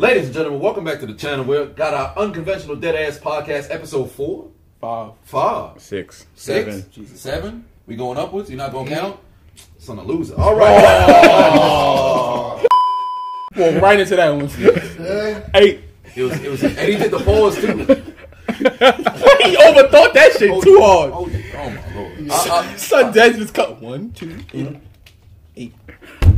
Ladies and gentlemen, welcome back to the channel. We've got our unconventional dead ass podcast, episode four, Five. five, Six. six, Seven. seven. We going upwards. You're not gonna mm-hmm. count. It's on a loser. Oh. All right. Well, right into that one. Eight. It was. It was. And he did the pause too. he overthought that shit Hold too hard. Oh, Hold it. Oh my lord. I, Son, uh, uh, Dad just cut one, two, eight.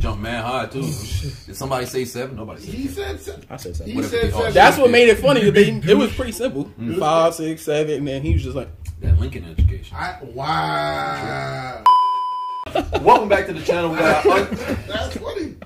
Eight. I man high too. Oh, Did somebody say seven? Nobody said. He Seven. said seven. I said seven. He Whatever said the- oh, seven. That's what made it funny. They, it was pretty simple. Mm-hmm. Five, six, seven, and then he was just like, That Lincoln education. I, wow. Welcome back to the channel. We got our un- That's funny.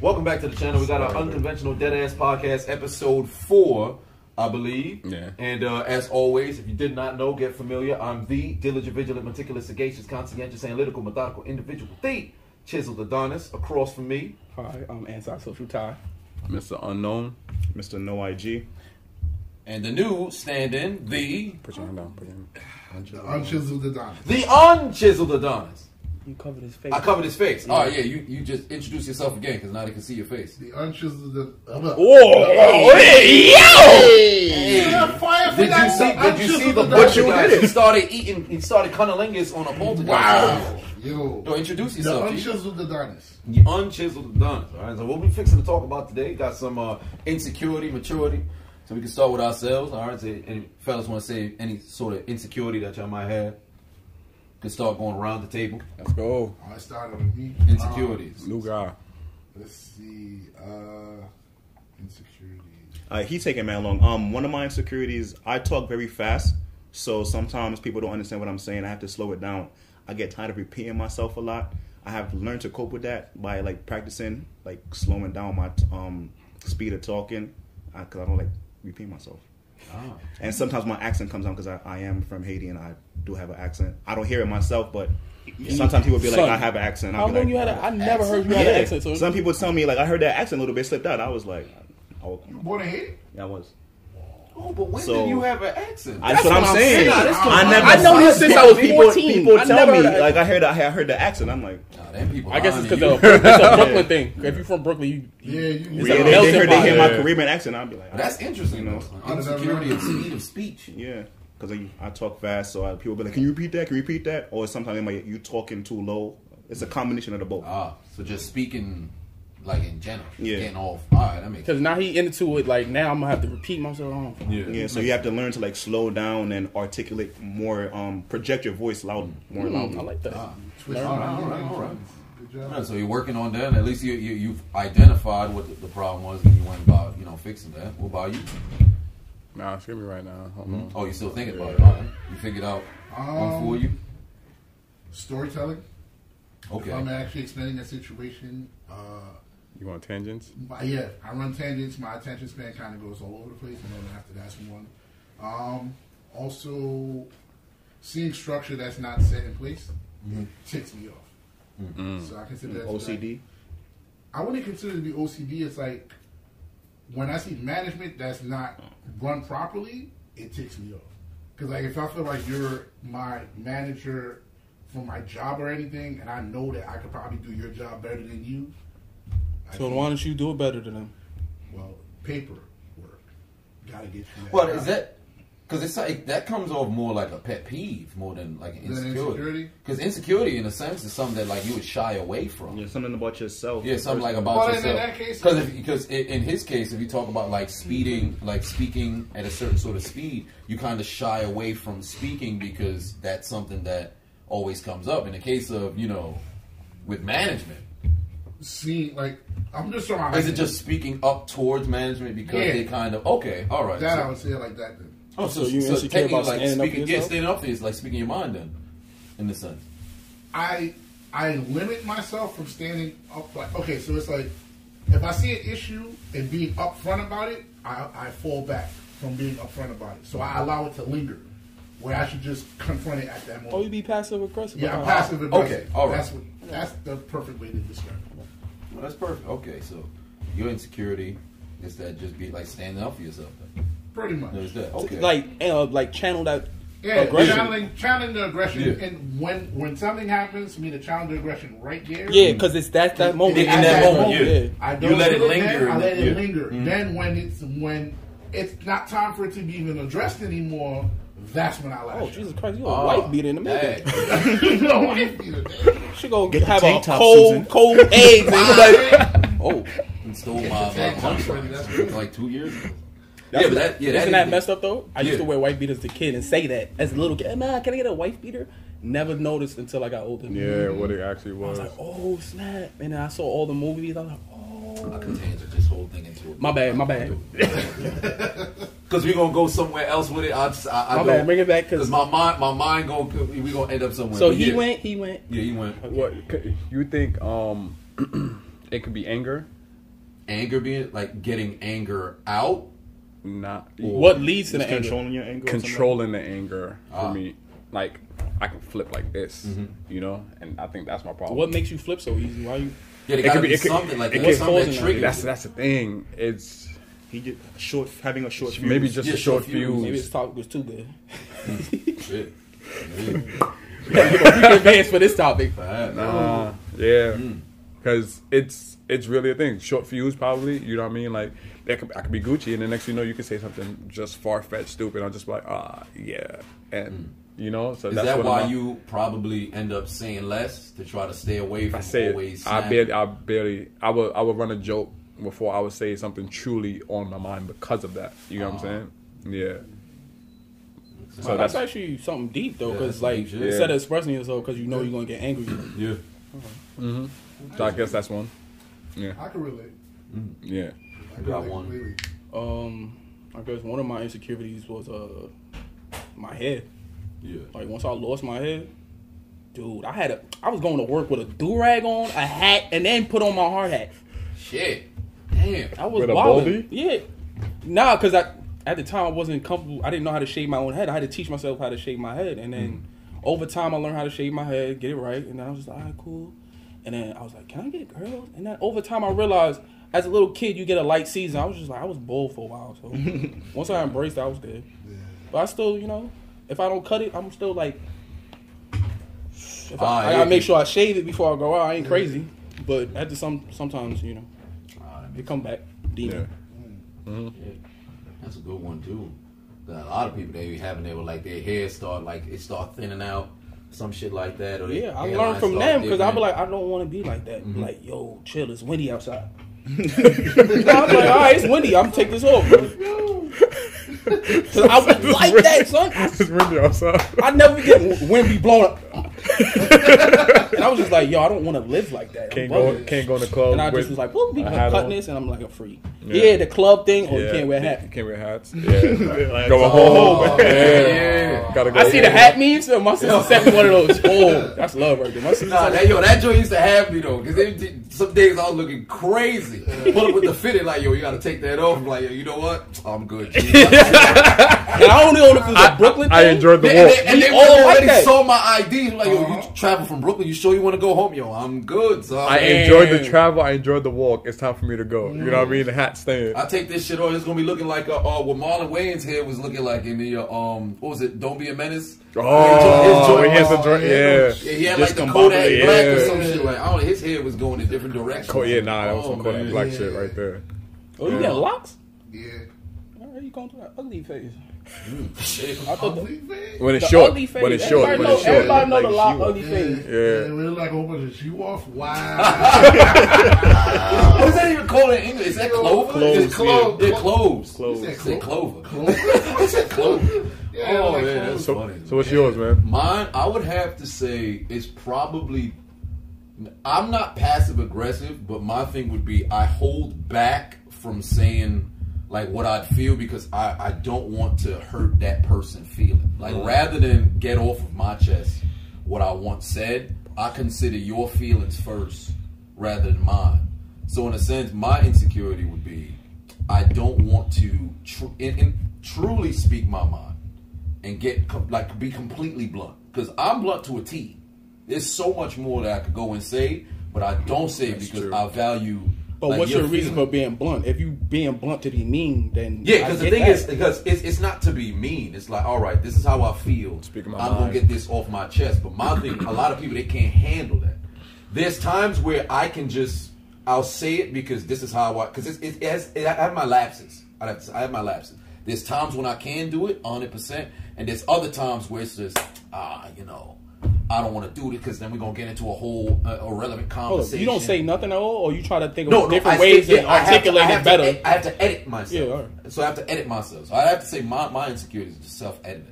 Welcome back to the channel. We got our unconventional dead ass podcast, episode four, I believe. Yeah. And uh, as always, if you did not know, get familiar. I'm the diligent, vigilant, meticulous, sagacious, conscientious, analytical, methodical individual. The chiseled Adonis across from me. hi, I'm anti-social tie. Mr. Unknown. Mr. No IG. And the new stand-in, the Put your hand down. Put your hand Unchiseled the Don. the unchiseled Adonis. You covered his face. I covered his face. All right, yeah. You you just introduce yourself again because now they can see your face. The unchiseled the. Uh, Whoa! Hey, yo! Yeah, fire for Did you that see? Did you see the unchiseled butcher Don. guys? He started eating. He started cunnilingus on a poltergeist. Wow. Yo. Yo, introduce The yourself. G. unchiseled Adonis. The unchiseled Adonis. All right. So what we fixing to talk about today? Got some uh, insecurity, maturity. So we can start with ourselves. All right. So any fellas want to say any sort of insecurity that y'all might have? Can start going around the table. Let's go. I started with me. Insecurities. New guy. Um, let's see. Uh, insecurities. Uh, he taking man long. Um, one of my insecurities, I talk very fast, so sometimes people don't understand what I'm saying. I have to slow it down. I get tired of repeating myself a lot. I have learned to cope with that by like practicing, like slowing down my um speed of talking, because I don't like repeat myself. Ah. And sometimes my accent comes out because I, I am from Haiti and I do have an accent. I don't hear it myself, but sometimes people be like, Son, I have an accent. I'll be long like, you had? A, I never heard you had yeah. an accent. So Some people tell me like I heard that accent a little bit slipped out. I was like, oh, Born in Haiti? yeah, I was. Oh, but when So- did you have an accent? That's, what I'm saying. Nah, this I never. I know this since I was people, 14. People I tell me that. like I heard. I heard the accent. I'm like, Nah, them people I guess it's because to it's a Brooklyn thing. If you're from Brooklyn, you, Yeah, you. It's yeah, like they, a they melting heard they hear my Yeah. Caribbean accent. I'll be like, That's interesting, You know. though. Insecurity and speed of speech. yeah, because I, I talk fast, so I, people be like, can you repeat that? Can you repeat that? Or sometimes they might you talking too low. It's a combination of the both. Ah, so just speaking like in general. Yeah. Getting off. All right, that makes because now he into it. Like now, I'm gonna have to repeat myself. On. Yeah, so you have to learn to like slow down and articulate more, um, project your voice loud, more loudly. I like that. Ah. all right, all right, all right. Good job. so you're working on that. At least you, you you've identified what the, the problem was, and you went about you know fixing that. What about you? Nah, scream me right now. Hold on. Oh, you still thinking about it? All right. You figured out one Um, for you. Storytelling. If Okay. I'm actually explaining a situation. Uh, You want tangents? my, yeah, I run tangents. My attention span kind of goes all over the place, and then after that's one. Um, also, seeing structure that's not set in place Mhm. ticks me off. So I consider that OCD. I wouldn't consider it to be OCD. It's like when I see management that's not run properly, it ticks me off. Because like if I feel like you're my manager for my job or anything, and I know that I could probably do your job better than you. I So think- why don't you do it better than them? well, paper work gotta get you. That Well, job. is that because it's like that comes off more like a pet peeve more than like insecurity? insecurity? Because insecurity, in a sense, is something that like you would shy away from. Yeah, something about yourself. Yeah, something like about Well, then in yourself. that case- because because in, in his case, if you talk about like speeding, like speaking at a certain sort of speed, you kind of shy away from speaking because that's something that always comes up. In the case of you know, with management, see like I'm just trying. is it just speaking up towards management because Yeah. they kind of okay, all right. that? so- I would say it like that. Then. Oh, so, So you so insecure technically, about like standing up for speaking, yeah, standing up for you is like speaking your mind, then, in the sense. I I limit myself from standing up. Like okay, so it's like if I see an issue and being upfront about it, I, I fall back from being upfront about it. So I allow it to linger, where I should just confront it at that moment. Oh, you moment. be passive aggressive. Yeah, I'm about it. passive aggressive. Okay, all right. That's what that's the perfect way to describe it. Well, that's perfect. Okay, so your insecurity is that just be like standing up for yourself. Then. Pretty much. Is that okay? Like, uh, like channel that Yeah, Aggression. channeling, channeling the aggression, Yeah. and when when something happens, me to channel the aggression right there. Yeah, because it's that that moment. In At that moment, yeah. I You don't let it linger Then, I let it yeah. linger. Mhm. Then when it's when it's not time for it to be even addressed anymore, that's when I lash. Oh out. Jesus Christ! You a Oh, white beater in the middle. dang. no, I ain't beat it. She gonna Get the have tank a top, cold, Susan. cold eggs. and like, oh, And stole my, my That's lunch crazy. money. That's That's crazy. like two years ago. That's yeah, but that, yeah, that isn't is that the- messed up though? I used to wear white beaters as a kid and say that as a little kid. Nah, can I get a white beater? Never noticed until I got older. Yeah, what it actually I was. was like, oh snap! And then I saw all the movies. I was like, I oh. could tangent this whole thing into it. My bad, my bad. Because we're gonna go somewhere else with it. I just, I, I My don't- bad. Bring it back Because because. my mind, my mind gonna, we gonna end up somewhere. So he yeah. went. He went. Yeah, he went. What you think? Um, it could be anger. Anger being like getting anger out. Not What leads to Just the anger? controlling your anger. controlling the anger for Ah. me. Like I can flip like this, Mm-hmm. you know, and I think that's my problem. What makes you flip so easy? Why you? Yeah, It gotta could be- be, it could- something like it that. could- something that causing That's that's the thing. It's He just short having a short fuse. maybe just Yeah, a short short fuse. fuse. Maybe this talk was too good. Shit. Yeah. we can advance for this topic. Bad. Uh, yeah, Mm. because it's it's really a thing. Short fuse, probably. You know what I mean? Like that could, I could be Gucci, and the next thing you know, you can say something just far fetched, stupid. I'm just like, ah, yeah, and hmm. you know. So. Is that's that what why I'm- you probably end up saying less to try to stay away from I say it. always? I snapping? barely, I barely, I would, I would run a joke before I would say something truly on my mind because of that. You know what I'm uh-huh. saying? Yeah. So So that's, that's actually something deep though, because that's like deep shit. instead of expressing yourself, because you know you're gonna get angry. Yeah. Mm-hmm. so I guess that's one. Yeah. I can relate. Hmm. Yeah. I Got one. completely. Um, I guess one of my insecurities was uh my head. Yeah. Like once I lost my head, dude, I had a I was going to work with a do rag on, a hat, and then put on my hard hat. Shit. Damn. I was With a Yeah. Nah, because I at the time I wasn't comfortable. I didn't know how to shave my own head. I had to teach myself how to shave my head, and then over time I learned how to shave my head, get it right, and then I was just like, all right, cool. And then I was like, can I get girls? And then over time I realized, as a little kid, you get a light season. I was just like, I was bald for a while. So once I embraced, it, I was good. But I still, you know, if I don't cut it, I'm still like. If I, Ah, I gotta make sure I shave it before I go out. I ain't crazy, but at the some sometimes you know Ah, it come back demon. Yeah. That's a good one too. That a lot of people they be having they were like their hair start like it start thinning out, some shit like that. Or Yeah, I learned from them because I be like, I don't want to be like that. Be Mhm. Like, yo, chill, it's windy outside. I'm like, all right, it's windy. I'm gonna take this off, bro. 'Cause I was like that, son. It's windy outside. I never get wind be blowing up. and I was just like, yo, I don't want to live like that. Can't go, can't go in the club. And I just was like, well, we a cut cutting this, and I'm like, I'm free. Yeah. Yeah, the club thing, oh, or Yeah. you can't wear hats. You can't wear hats. Yeah. Like, Going oh, home. yeah. yeah. Gotta go. I see the hat memes, so my sister sent me one of those. Oh, that's love right there. My sister Nah, sent that, yo, that joint used to have me though, because some days I was looking crazy. Pull up with the fitted, like, yo, you gotta take that off. I'm like, yo, you know what? I'm good. And I only own know if it was a Brooklyn I thing. enjoyed the and walk. they, and they all already that. saw my ID. Like, yo, you uh-huh. travel from Brooklyn. You sure you want to go home? Yo, I'm good. So I I, enjoyed the travel. I enjoyed the walk. It's time for me to go. You know what I mean? The hat staying. I take this shit off. It's gonna be looking like uh, uh, what Marlon Wayans' hair was looking like in the uh, um, what was it? Don't be a menace. Oh, His joint he has was- the joint. Yeah. Yeah, he had like the Discombobulated. Kodak black or Yeah. some shit. Like, I don't know. His hair was going in different directions. Co- yeah, nah, that was Oh, some Kodak man. black Yeah. shit right there. Oh, you Yeah. got locks? Yeah. All right, you going through that ugly phase? Shit. I thought the, Ugly. When it's the short. ugly phase. When it's short. Everybody When know, short. everybody know the Like lock shoe. ugly phase. Yeah, Yeah. it look like a whole bunch of shoe off. Wow. What is that even called in English? Is that clover? Cloves, It's cloves. yeah. Yeah, cloves. Cloves. He Say clover. Clover. I said clover. Yeah, oh like man, that's So, funny. so what's yours, man? Mine, I would have to say, is probably. I'm not passive aggressive, but my thing would be I hold back from saying like what I'd feel because I, I don't want to hurt that person feeling. Like rather than get off of my chest what I want said, I consider your feelings first rather than mine. So in a sense, my insecurity would be I don't want to tr- in, in, truly speak my mind and get com- like be completely blunt because I'm blunt to a T. There's so much more that I could go and say, but I don't say it because true. I value But Like, what's your reason feeling- for being blunt? If you being blunt to be mean, then Yeah, because the thing that. is, because it's, it's not to be mean. It's like, all right, this is how I feel. Speak my I'm gonna get this off my chest. But my thing, a lot of people they can't handle that. There's times where I can just, I'll say it because this is how I, because it, it, has, it, I have my lapses. I have, I have my lapses. There's times when I can do it 100, percent and there's other times where it's just, ah, you know, I don't want to do it because then we're gonna get into a whole uh, irrelevant Hold up, conversation. you don't say nothing at all, or you try to think of No, no, different I ways say- to yeah, I have articulate I have it better. To, ed- I have to edit myself. Yeah, all right. So I have to edit myself. So I have to say my, my insecurities is just self editing.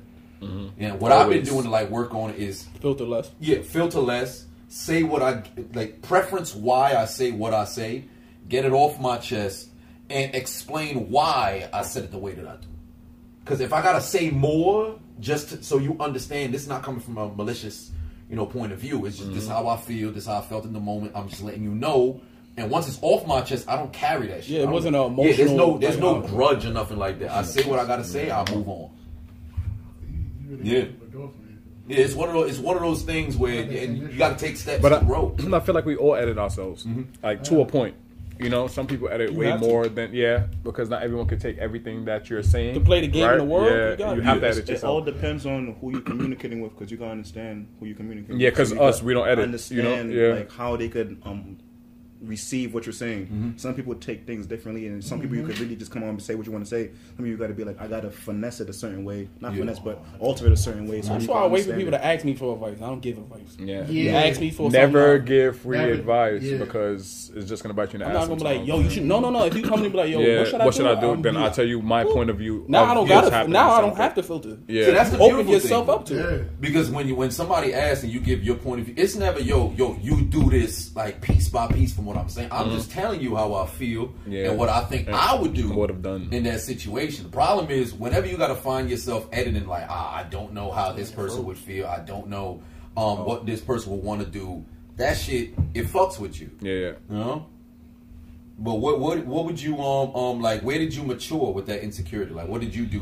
And what I've been doing to like work on is Filter less. yeah, filter less, say what I like, preference why I say what I say, get it off my chest, and explain why I said it the way that I do. Because if I gotta say more, just to, so you understand, this is not coming from a malicious, you know, point of view. It's just this mm-hmm. how I feel, this how I felt in the moment. I'm just letting you know. And once it's off my chest, I don't carry that shit. Yeah, it wasn't an Yeah, there's no, there's like, no grudge or nothing like that. I say what I gotta say. I move on. You, you really Yeah. opened the door for me. Yeah, it's one of those. It's one of those things where and you got to take steps But to I, grow. I feel like we all edit ourselves, mm-hmm. like to a point. You know, some people edit You way have to. more than yeah, because not everyone can take everything that you're saying To play the game in the world, Yeah, you you have to It's- edit it all depends on who you're communicating with, because you gotta understand who you're communicating. Yeah, because you us, we don't edit, you know? Yeah. like how they could um receive what you're saying. Mm-hmm. Some people take things differently, and some people you could mm-hmm. really just come on and say what you want to say. Some of you got to be like, I gotta finesse it a certain way, not Yeah. finesse, but alter it a certain way. So That's why I wait for people it. to ask me for advice. I don't give advice. Yeah. You Yeah. ask me for Never something, give free Never- advice yeah. because it's just gonna bite you in the I'm ass. not gonna be like, yo, you should. No, no, no. If you come to me and be like, yo, yeah, what should I do? Then I'll tell you my Cool. point of view. Now of I don't gotta. Now I don't have to filter. Yeah, See, that's the Open beautiful yourself thing. up to it. Because when you when somebody asks and you give your point of view, it's never yo yo you do this like piece by piece from what I'm saying. I'm just telling you how I feel Mm-hmm. Yeah. and what I think And I would do would have done. in that situation. The problem is whenever you got to find yourself editing like ah I don't know how this person would feel. I don't know Oh. um what this person would want to do. That shit it fucks with you. Yeah, yeah. You know. But what what what would you um um like? Where did you mature with that insecurity? Like, what did you do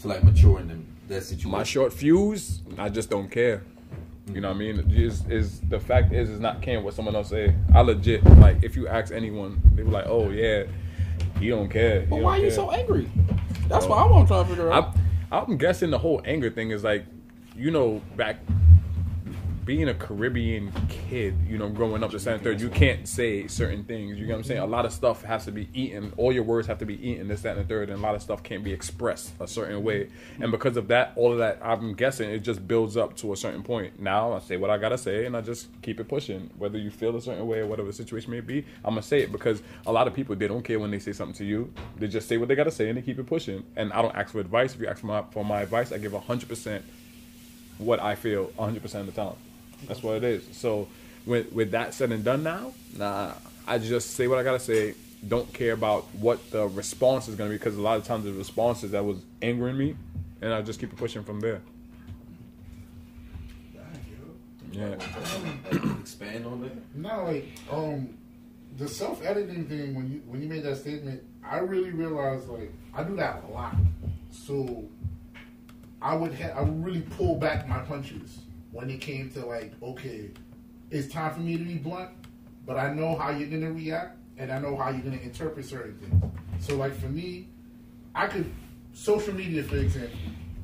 to like mature in them, that situation? my short fuse, I just don't care. You know what I mm-hmm. mean? Is is the fact is is not caring what someone else say. I legit like if you ask anyone, they were like, "Oh yeah, you don't care." But you why don't are you so angry? That's oh. what I'm trying to figure out. I'm, I'm guessing the whole anger thing is like, you know, back being a Caribbean kid, you know, growing up the San Third, you can't say certain things. You know what I'm saying? A lot of stuff has to be eaten. All your words have to be eaten, this, that, and the third, and a lot of stuff can't be expressed a certain way. And because of that, all of that, I'm guessing it just builds up to a certain point. Now I say what I gotta say, and I just keep it pushing. Whether you feel a certain way or whatever the situation may be, I'm gonna say it because a lot of people they don't care when they say something to you. They just say what they gotta say and they keep it pushing. And I don't ask for advice. If you ask for my for my advice, I give hundred percent what I feel 100 percent of the time. That's what it is. So with with that said and done now, nah, I just say what I gotta say. Don't care about what the response is gonna be because a lot of times the responses that was angering me, and I just keep pushing from there. Yeah. expand on that. No, like um, the self editing thing. When you when you made that statement, I really realized like I do that a lot. So I would ha- I would really pull back my punches when it came to like, okay, it's time for me to be blunt, but I know how you're gonna react and I know how you're gonna interpret certain things. So like for me, I could social media for example.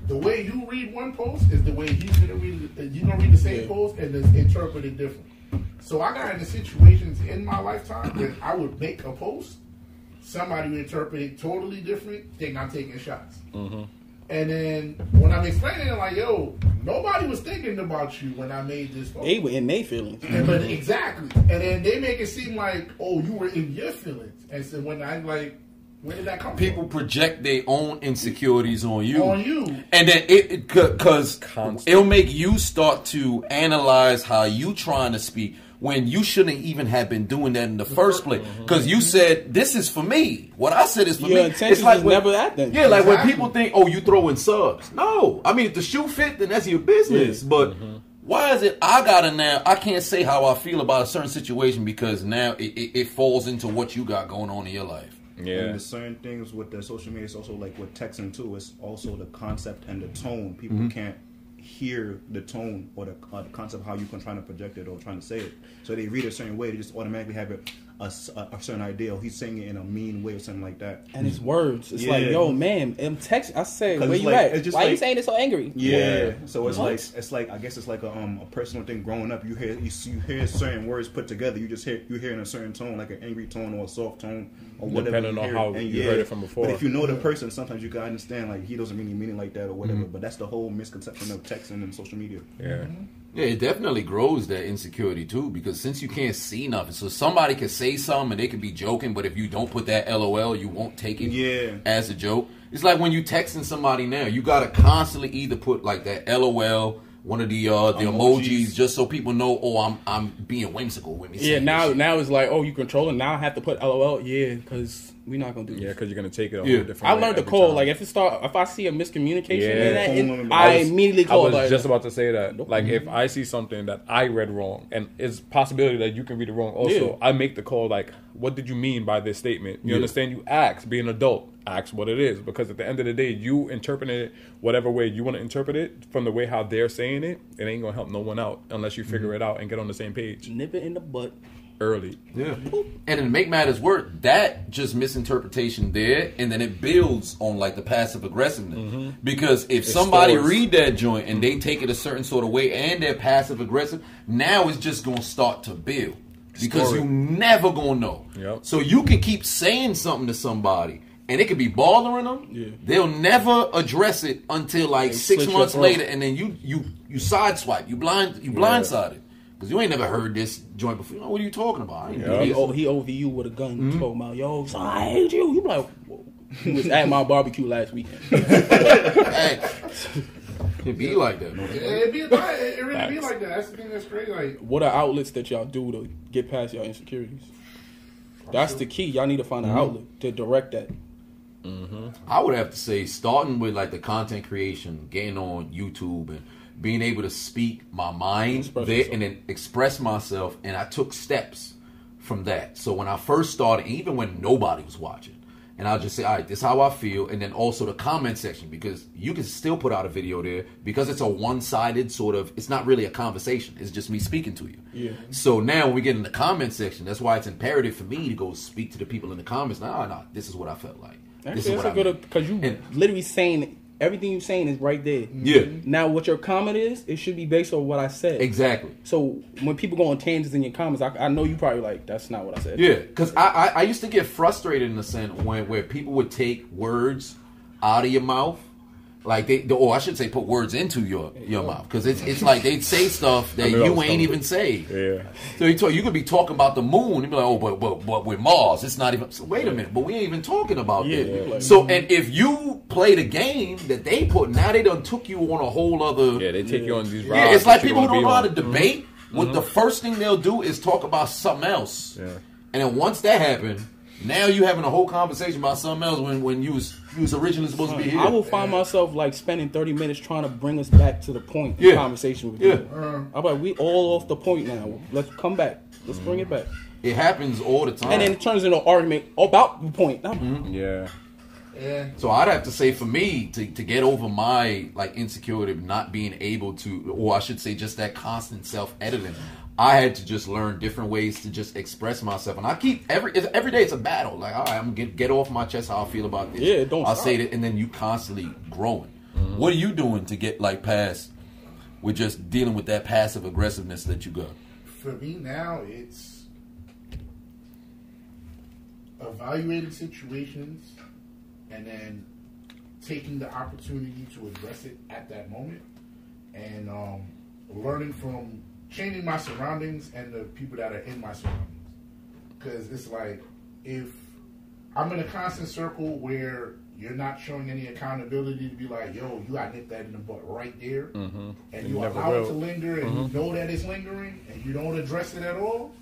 The way you read one post is the way he's gonna read. it- You're gonna read the same Yeah. post and it's interpreted different. So I got into situations in my lifetime where I would make a post, somebody would interpret it totally different, think I'm taking shots. Mm-hmm. And then when I'm explaining it, like, yo, nobody was thinking about you when I made this post. They were in their feelings. And- but exactly. And then they make it seem like, oh, you were in your feelings. And so when I like, where did that come People from? project their own insecurities on you. On you. And then it, it because Constant. it'll make you start to analyze how you trying to speak when you shouldn't even have been doing that in the mm-hmm. first place. Mm-hmm. Because you said this is for me. What I said is for Your me. intentions is when- never that then. Yeah, like when people think, oh, you throwing subs. No, I mean if the shoe fit, then that's your business. But mm-hmm. why is it I gotta now? I can't say how I feel about a certain situation because now it, it, it falls into what you got going on in your life. Yeah. And there's certain things with the social media, it's also like with texting too. It's also the concept and the tone. People Mm-hmm. can't hear the tone or the, the concept how you can trying to project it or trying to say it. So they read a certain way. They just automatically have it. A, s- a- a certain ideal. he's saying it in a mean way or something like that. And it's mm-hmm. words. It's like, yo, man, I'm text. I said, 'Cause where you like- at? just Why are you saying it so angry? Yeah. So it's What? like it's like I guess it's like a um a personal thing. Growing up, you hear you, you hear certain words put together. You just hear you hear in a certain tone, like an angry tone or a soft tone or whatever. Depending you on how And you heard it from before. But if you know the person, sometimes you can understand like he doesn't really mean it like that or whatever. Mm-hmm. But that's the whole misconception of texting and social media. Yeah. Mm-hmm. Yeah, it definitely grows that insecurity too, because since you can't see nothing, so somebody can say something and they can be joking, but if you don't put that LOL, you won't take it Yeah. as a joke. It's like when you texting somebody now, you gotta constantly either put like that LOL, one of the uh the emojis, Emojis. just so people know, oh, I'm I'm being whimsical with me. Yeah, now now it's like, oh, you controlling. Now I have to put LOL. Yeah, because we're not gonna do Yeah, because you're gonna take it a Yeah. whole different. I learned the every code. time. Like if it start, if I see a miscommunication Yeah. in that, it- Phone number. I, I was- immediately I was like, just about to say that. Like, if mm-hmm. I see something that I read wrong, and it's possibility that you can read it wrong, also, Yeah. I make the call. Like, what did you mean by this statement? You Yeah. understand? You ask, be an adult, ask what it is, because at the end of the day, you interpret it whatever way you want to interpret it from the way how they're saying it. It ain't gonna help no one out unless you figure mm-hmm. it out and get on the same page nip it in the butt. Early. Yeah. And to make matters worse, that just misinterpretation there, and then it builds on like the passive aggressiveness. Mm-hmm. Because if somebody stores. read that joint and they mm-hmm. take it a certain sort of way and they're passive aggressive, now it's just gonna start to build. Because Store it. you never gonna know. Yep. So you can keep saying something to somebody. And it could be bothering them. Yeah. They'll never address it until like They six months later, and then you you you sideswipe, you blind you blindsided because you ain't never heard this joint before. What are you talking about? I ain't Yeah. He, o- he over you with a gun, mm-hmm. talking about yo, son, I hate you. You be like, whoa. he was at my barbecue last weekend. Hey, it be like that. It, it be it, it really be like that. That's the thing that's crazy. Like what are outlets that y'all do to get past your insecurities? That's the key. Y'all need to find an mm-hmm. outlet to direct that. Mm-hmm. I would have to say, starting with like the content creation, getting on YouTube, and being able to speak my mind Express there yourself. and then express myself, and I took steps from that. So when I first started, even when nobody was watching, and I'll just say, all right, this is how I feel, and then also the comment section because you can still put out a video there because it's a one-sided sort of. It's not really a conversation. It's just me speaking to you. Yeah. So now when we get in the comment section, that's why it's imperative for me to go speak to the people in the comments. Nah, nah, this is what I felt like. this is what that's a I good because you And- literally saying everything you're saying is right there. Yeah, Now, what your comment is, it should be based on what I said. exactly. So when people go on tangents in your comments, I, I know you probably like that's not what I said. Yeah, because I, I I used to get frustrated in the sense when where people would take words out of your mouth, like they or oh, I should say put words into your your mouth because it's it's like they'd say stuff that you ain't coming. even say. Yeah. So you talk, you could be talking about the moon and be like, oh, but but but with Mars, it's not even. So wait a minute, but we ain't even talking about Yeah, that. like- so and if you play the game that they put, now they done took you on a whole other. Yeah, they take you on these rides. Yeah, it's like people who don't know how to be on. debate. What the first thing they'll do is talk about something else. Yeah. And then once that happened, now you having a whole conversation about something else when, when you was you was originally supposed to be here. I will find myself like spending 30 minutes trying to bring us back to the point in Yeah. conversation with Yeah. you. Uh-huh. I'm like, we all off the point now. Let's come back. Let's bring it back. it happens all the time. And then it turns into an argument about the point. I'm- mm-hmm. Yeah. yeah, so I'd have to say for me to, to get over my like insecurity of not being able to or I should say just that constant self editing. I had to just learn different ways to just express myself, and I keep every every day. It's a battle. Like, all right, I'm gonna get get off my chest how I feel about this. Yeah, don't I'll stop. say that, and then you constantly growing. What are you doing to get like past with just dealing with that passive aggressiveness that you got? for me now, it's evaluating situations and then taking the opportunity to address it at that moment and um, learning from changing my surroundings and the people that are in my surroundings. Because it's like if I'm in a constant circle where you're not showing any accountability to be like, yo, you got nipped that in the butt right there, and And you you allow it to linger, and you mm-hmm. know that it's lingering, and you don't address it at all.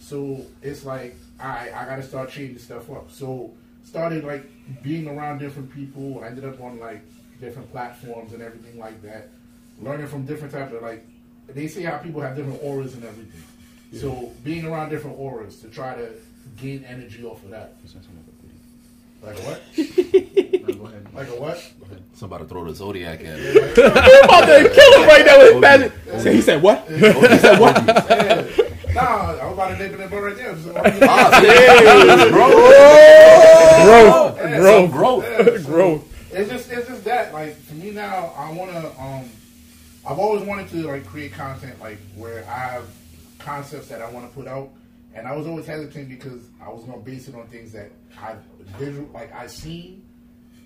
So it's like, I I got to start changing stuff up. So started like being around different people. I ended up on like different platforms and everything like that, learning from different types of like. They say how people have different auras and everything. So being around different auras to try to gain energy off of that. Like a what? go ahead. Like a what? Somebody throw the zodiac at it. about to kill him right now with magic. So he said what? Yeah. Nah, I was about to nip it in the bud right there. Just- Ah, see? Growth, Yeah, growth, growth. Yeah, so growth. It's just it's just that like for me now I want to um I've always wanted to like create content like where I have concepts that I want to put out and I was always hesitant because I was going to base it on things that I've visual like I've seen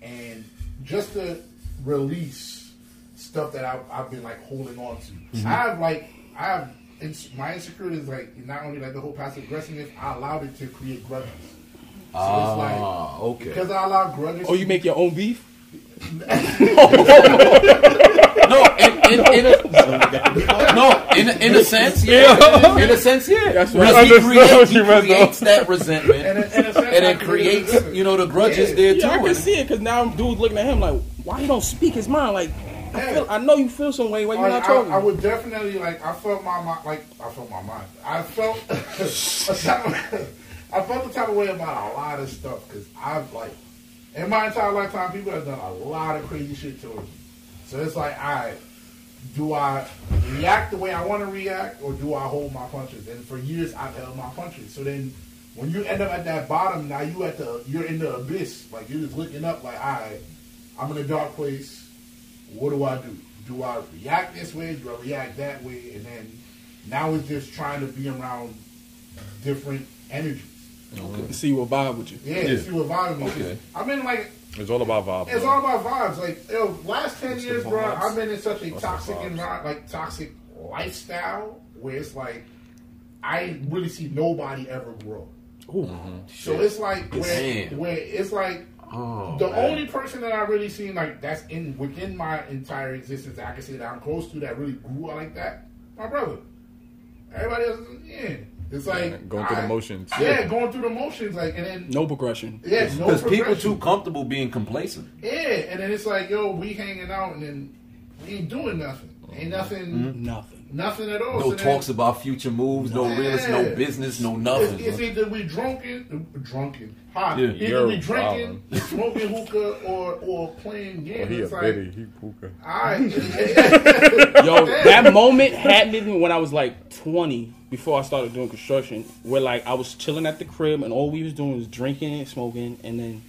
and just to release stuff that I've, I've been like holding on to. I have like I have ins- my insecurity is like not only like the whole passive aggressiveness I allowed it to create grudges. So it's like Ah, okay. because I allow grudges. Oh, you make your own beef? No, in, in, in a, no, in a, in a sense, yeah. In a sense, yeah. That's Because he, Understood creates, what he you meant, creates that resentment, And in- in a sense, and it creates, you know, the grudges Yeah. there Yeah, I can see it because now dudes looking at him like, why you don't speak his mind? Like, I, feel, I know you feel some way. Why you Like, not talking? I would definitely like. I felt my mind. Like I felt my mind. I felt. a type of- I felt the type of way about a lot of stuff because I've like, in my entire lifetime, people have done a lot of crazy shit towards me. So it's like, I do I react the way I want to react, or do I hold my punches? And for years, I've held my punches. So then, when you end up at that bottom, now you at the you're in the abyss. Like you're just looking up. Like, I, I'm in a dark place what do I do? Do I react this way? Do I react that way? And then now it's just trying to be around different energies. Okay. see what vibe with you. Yeah, Yeah. see what vibes me. Okay. I've been like, It's all about vibes. it's bro. all about vibes. Like, yo, last ten What's the years, bro, vibes? I've been in such a What's toxic and environment, like toxic lifestyle, where it's like I really see nobody ever grow. Mm-hmm. So it's like where, where it's like Oh, the man. only person that I really seen like that's in within my entire existence that I can say that I'm close to that really grew out like that, my brother. Everybody else, is- yeah, it's like Yeah, going through the motions. Yeah, going through the motions, like and then No progression. yeah, no because people too comfortable being complacent. Yeah, and then it's like yo, we hanging out and then we ain't doing nothing. Ain't mm-hmm. nothing, mm-hmm. Nothing. nothing at all. No So then- talks about future moves, no real, no business, no nothing. it's bro. either we drunken, drunken, hot. Yeah. either You're we drinking, wildin'. smoking hookah, or or playing Oh, games. he a it's like, biddy. He hookah. I, Yo, that moment happened when I was like 20, before I started doing construction, where like I was chilling at the crib and all we was doing was drinking and smoking, and then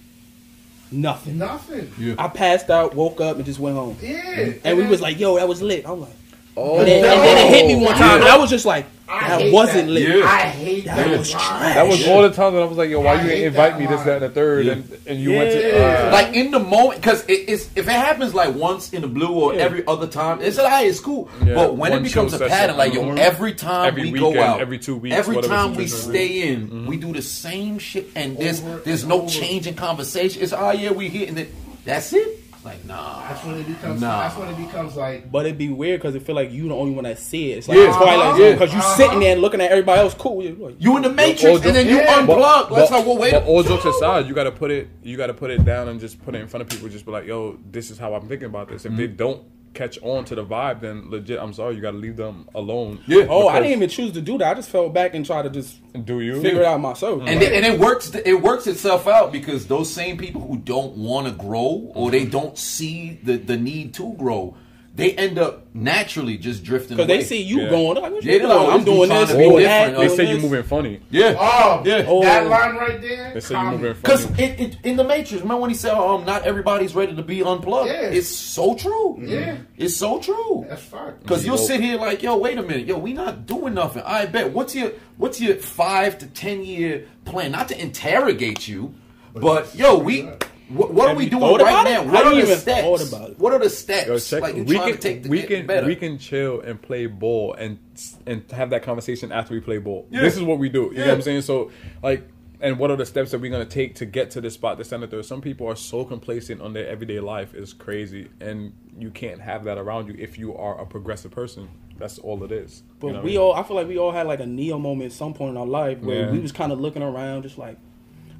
nothing. nothing. Yeah. I passed out, woke up, and just went home. Yeah, And we was like, "Yo, that was lit." I'm like, Oh, and then, and then it hit me one time, and I was just like, I "That wasn't that. lit." Yeah. I hate That that. was line. trash. That was all the times when I was like, "Yo, why I you hate ain't invite that me this, that, and the third, Yeah. and and you went to uh, like in the moment, because it, it's if it happens like once in the blue or Yeah. every other time, it's like hey, it's cool. Yeah, But when it becomes a pattern, like the yo, every time Every we go out, every two weeks, every time we situation. stay in, we do the same shit, and there's Over there's and no over. change in conversation. It's oh yeah, we here, and then that's it. Like nah, That's when it becomes. Nah. That's when it becomes like. But it'd be weird because it feel like you the only one that see it. It's like Yeah. Twilight Uh-huh. Zone because you Uh-huh. sitting there and looking at everybody else. Cool. You're like, you in the matrix, jokes- and then you Yeah. unplug. That's like well, wait. but all jokes aside, you gotta put it, you gotta put it down and just put it in front of people. Just be like, "Yo, this is how I'm thinking about this." If they Mm-hmm. don't catch on to the vibe, then legit, I'm sorry, you gotta leave them alone. Yeah. oh, I didn't even choose to do that. I just fell back and tried to just Do you figure it out myself. and, it, and it works. It works itself out because those same people who don't want to grow or they don't see the the need to grow, they end up naturally just drifting. Because they see you Yeah. going, they're like, Yeah, they're like, oh, I'm this doing this, be doing different. that. They say you this. moving funny. Yeah. Oh, Yeah. Oh. that line right there. They say you comedy. moving Because funny. it, it, in the Matrix, remember when he said, um, not everybody's ready to be unplugged? Yeah. It's so true. Yeah. It's so true. That's fine. Because you'll sit here like, yo, wait a minute, yo, we not doing nothing. I bet. What's your what's your five to ten year plan? Not to interrogate you, but yo, we what, what are we doing right about now? it? What I are the even steps? thought about it. What are the steps? Yo, check. like we can to take to we can better. we can chill and play ball and and have that conversation after we play ball. Yeah. This is what we do. You know what I'm saying? So like. And what are the steps that we're gonna take to get to this spot, the senator? Some people are so complacent on their everyday life is crazy, and you can't have that around you if you are a progressive person. That's all it is. But You know what I we mean? all, I feel like we all had like a neo moment at some point in our life where Yeah. we was kind of looking around, just like,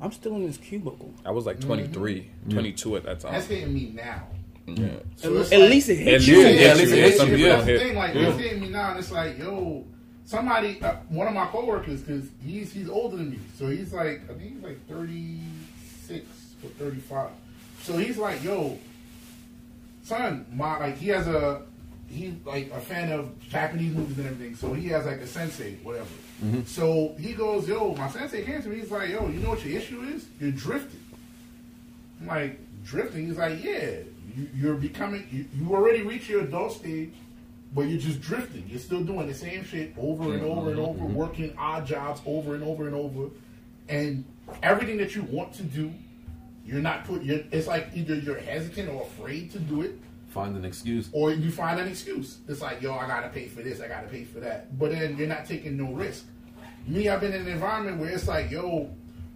I'm still in this cubicle. I was like 23, 22 at that time. That's hitting me now. Yeah. So At like- least it At hit you. Yeah, at least it hits you, yeah. That's the thing, like Yeah. it's hitting me now, and it's like, yo, somebody, uh, one of my coworkers, because he's he's older than me, so he's like, I think he's like thirty six or thirty five. So he's like, yo, son, my like he has a he like a fan of Japanese movies and everything, so he has like a sensei, whatever. Mm-hmm. So he goes, yo, my sensei came to me. He's like, yo, you know what your issue is? You're drifting. I'm like, drifting? He's like, yeah, you, you're becoming, you, you already reached your adult stage, but you're just drifting. You're still doing the same shit over and over and mm-hmm, over, mm-hmm. working odd jobs over and over and over. And everything that you want to do, you're not put, you're, it's like either you're hesitant or afraid to do it, Find an excuse. or you find an excuse. It's like, yo, I gotta pay for this, I gotta pay for that. But then you're not taking no risk. Me, I've been in an environment where it's like, yo,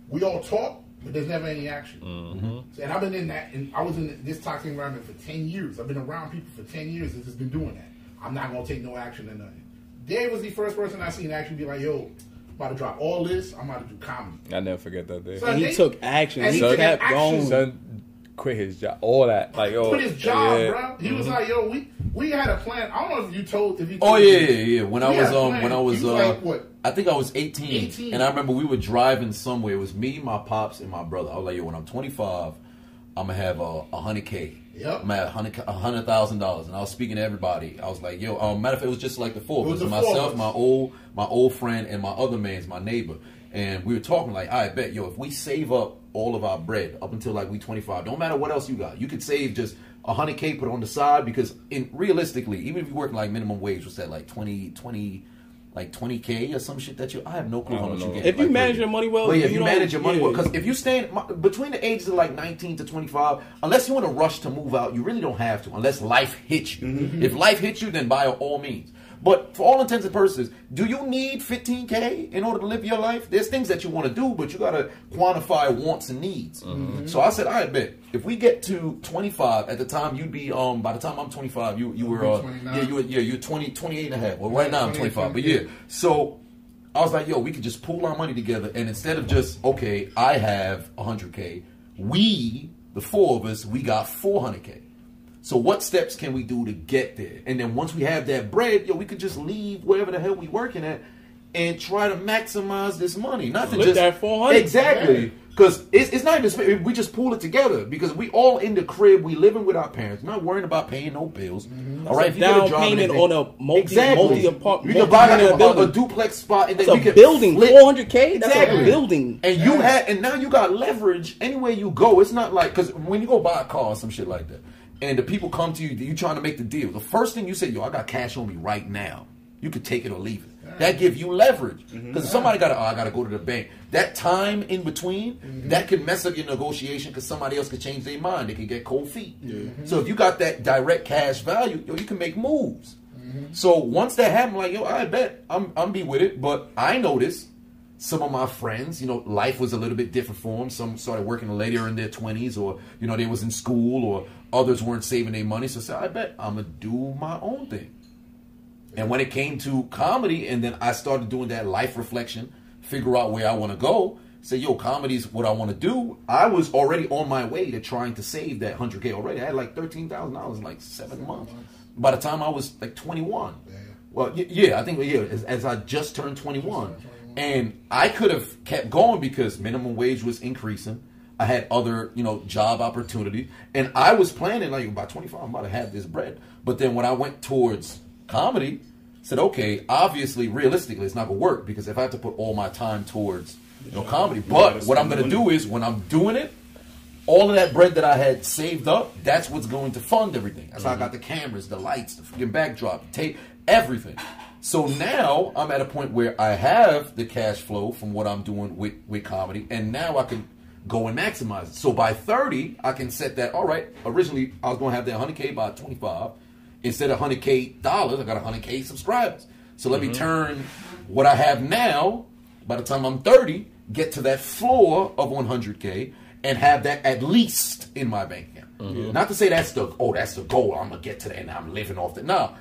we all talk, but there's never any action. Mm-hmm. So- and I've been in that, and I was in this toxic environment for 10 years. I've been around people for 10 years that's just been doing that. I'm not gonna take no action or nothing. Dave was the first person I seen actually be like, yo, about to drop all this, I'm about to do comedy. I never forget that day. So- And he They- took action. and He he took kept action. going. Son quit his job. All that. Like, oh. Quit his job, yeah. bro. He was like, yo, we we had a plan. I don't know if you told if you Oh yeah, yeah, yeah. When I was um, when I was, uh, like, what? I think I was 18, 18. and I remember we were driving somewhere. It was me, my pops, and my brother. I was like, yo, when I'm 25, I'm gonna have a, a hundred k. Yep. I'm at hundred a hundred thousand dollars, and I was speaking to everybody. I was like, yo, um, matter of fact, it was just like the four It of was us, myself, my old my old friend, and my other man's my neighbor. And we were talking like, I bet, yo, if we save up all of our bread up until like we 25, don't matter what else you got, you could save just a hundred k, put on the side because in realistically, even if you work like minimum wage, what's that like 20, 20 like 20k or some shit that you I have no clue I how much you get. If you like, manage per your money well, well, yeah, if you you, don't- manage your money well, because if you stay in, between the ages of like 19 to 25, unless you want to rush to move out, you really don't have to, unless life hits you. Mm-hmm. If life hits you, then by all means. But for all intents and purposes, do you need 15k in order to live your life? There's things that you want to do, but you gotta quantify wants and needs. Mm-hmm. So I said, I bet if we get to 25, at the time you'd be um by the time I'm 25, you you were uh, yeah you were yeah you're 20 28 and a half. Well, right now I'm 25, but yeah. So I was like, yo, we could just pool our money together, and instead of just okay, I have 100k, we the four of us we got 400k. So what steps can we do to get there? And then once we have that bread, yo, we could just leave wherever the hell we working at and try to maximize this money, not to just that 400. exactly. Because it's, it's not even we just pull it together because we all in the crib, we living with our parents, not worrying about paying no bills. Mm-hmm. All right, if you get down a job payment on a multi- multi-apart- you can buy a, a, a duplex spot and then That's we a building. 400K? That's a Exactly. building. And you had, and now you got leverage anywhere you go. It's not like because when you go buy a car or some shit like that, and the people come to you, you trying to make the deal. The first thing you say, "Yo, I got cash on me right now. You could take it or leave it." That give you leverage mm-hmm. because if somebody got to, oh, I got to go to the bank. That time in between, mm-hmm. that can mess up your negotiation because somebody else could change their mind. They could get cold feet. Mm-hmm. So if you got that direct cash value, yo, you can make moves. So once that happened, like yo, I bet I'm I'm be with it. But I noticed some of my friends, you know, life was a little bit different for them. Some started working later in their twenties, or you know, they was in school, or others weren't saving their money. So I said, I bet I'm gonna do my own thing. And when it came to comedy, and then I started doing that life reflection, figure out where I want to go. Say, yo, comedy's what I want to do. I was already on my way to trying to save that hundred k already. I had like thirteen thousand dollars in like seven months. By the time I was like twenty one, well, yeah, I think yeah, as, as I just turned twenty one, and I could have kept going because minimum wage was increasing. I had other, you know, job opportunities, and I was planning like by 25, I'm about to have this bread. But then when I went towards comedy, said, okay, obviously, realistically, it's not gonna work because if I have to put all my time towards, you know, comedy, but what I'm gonna do is when I'm doing it, all of that bread that I had saved up, that's what's going to fund everything. That's how I got the cameras, the lights, the freaking backdrop, tape, everything. So now I'm at a point where I have the cash flow from what I'm doing with, with comedy, and now I can go and maximize it. So by 30, I can set that, all right, originally I was going to have that 100K by 25. Instead of 100K dollars, I got 100K subscribers. So let me mm-hmm. turn what I have now, by the time I'm 30, get to that floor of 100K and have that at least in my bank account. Mm-hmm. Not to say that's the, oh, that's the goal. I'm going to get to that and I'm living off that. No.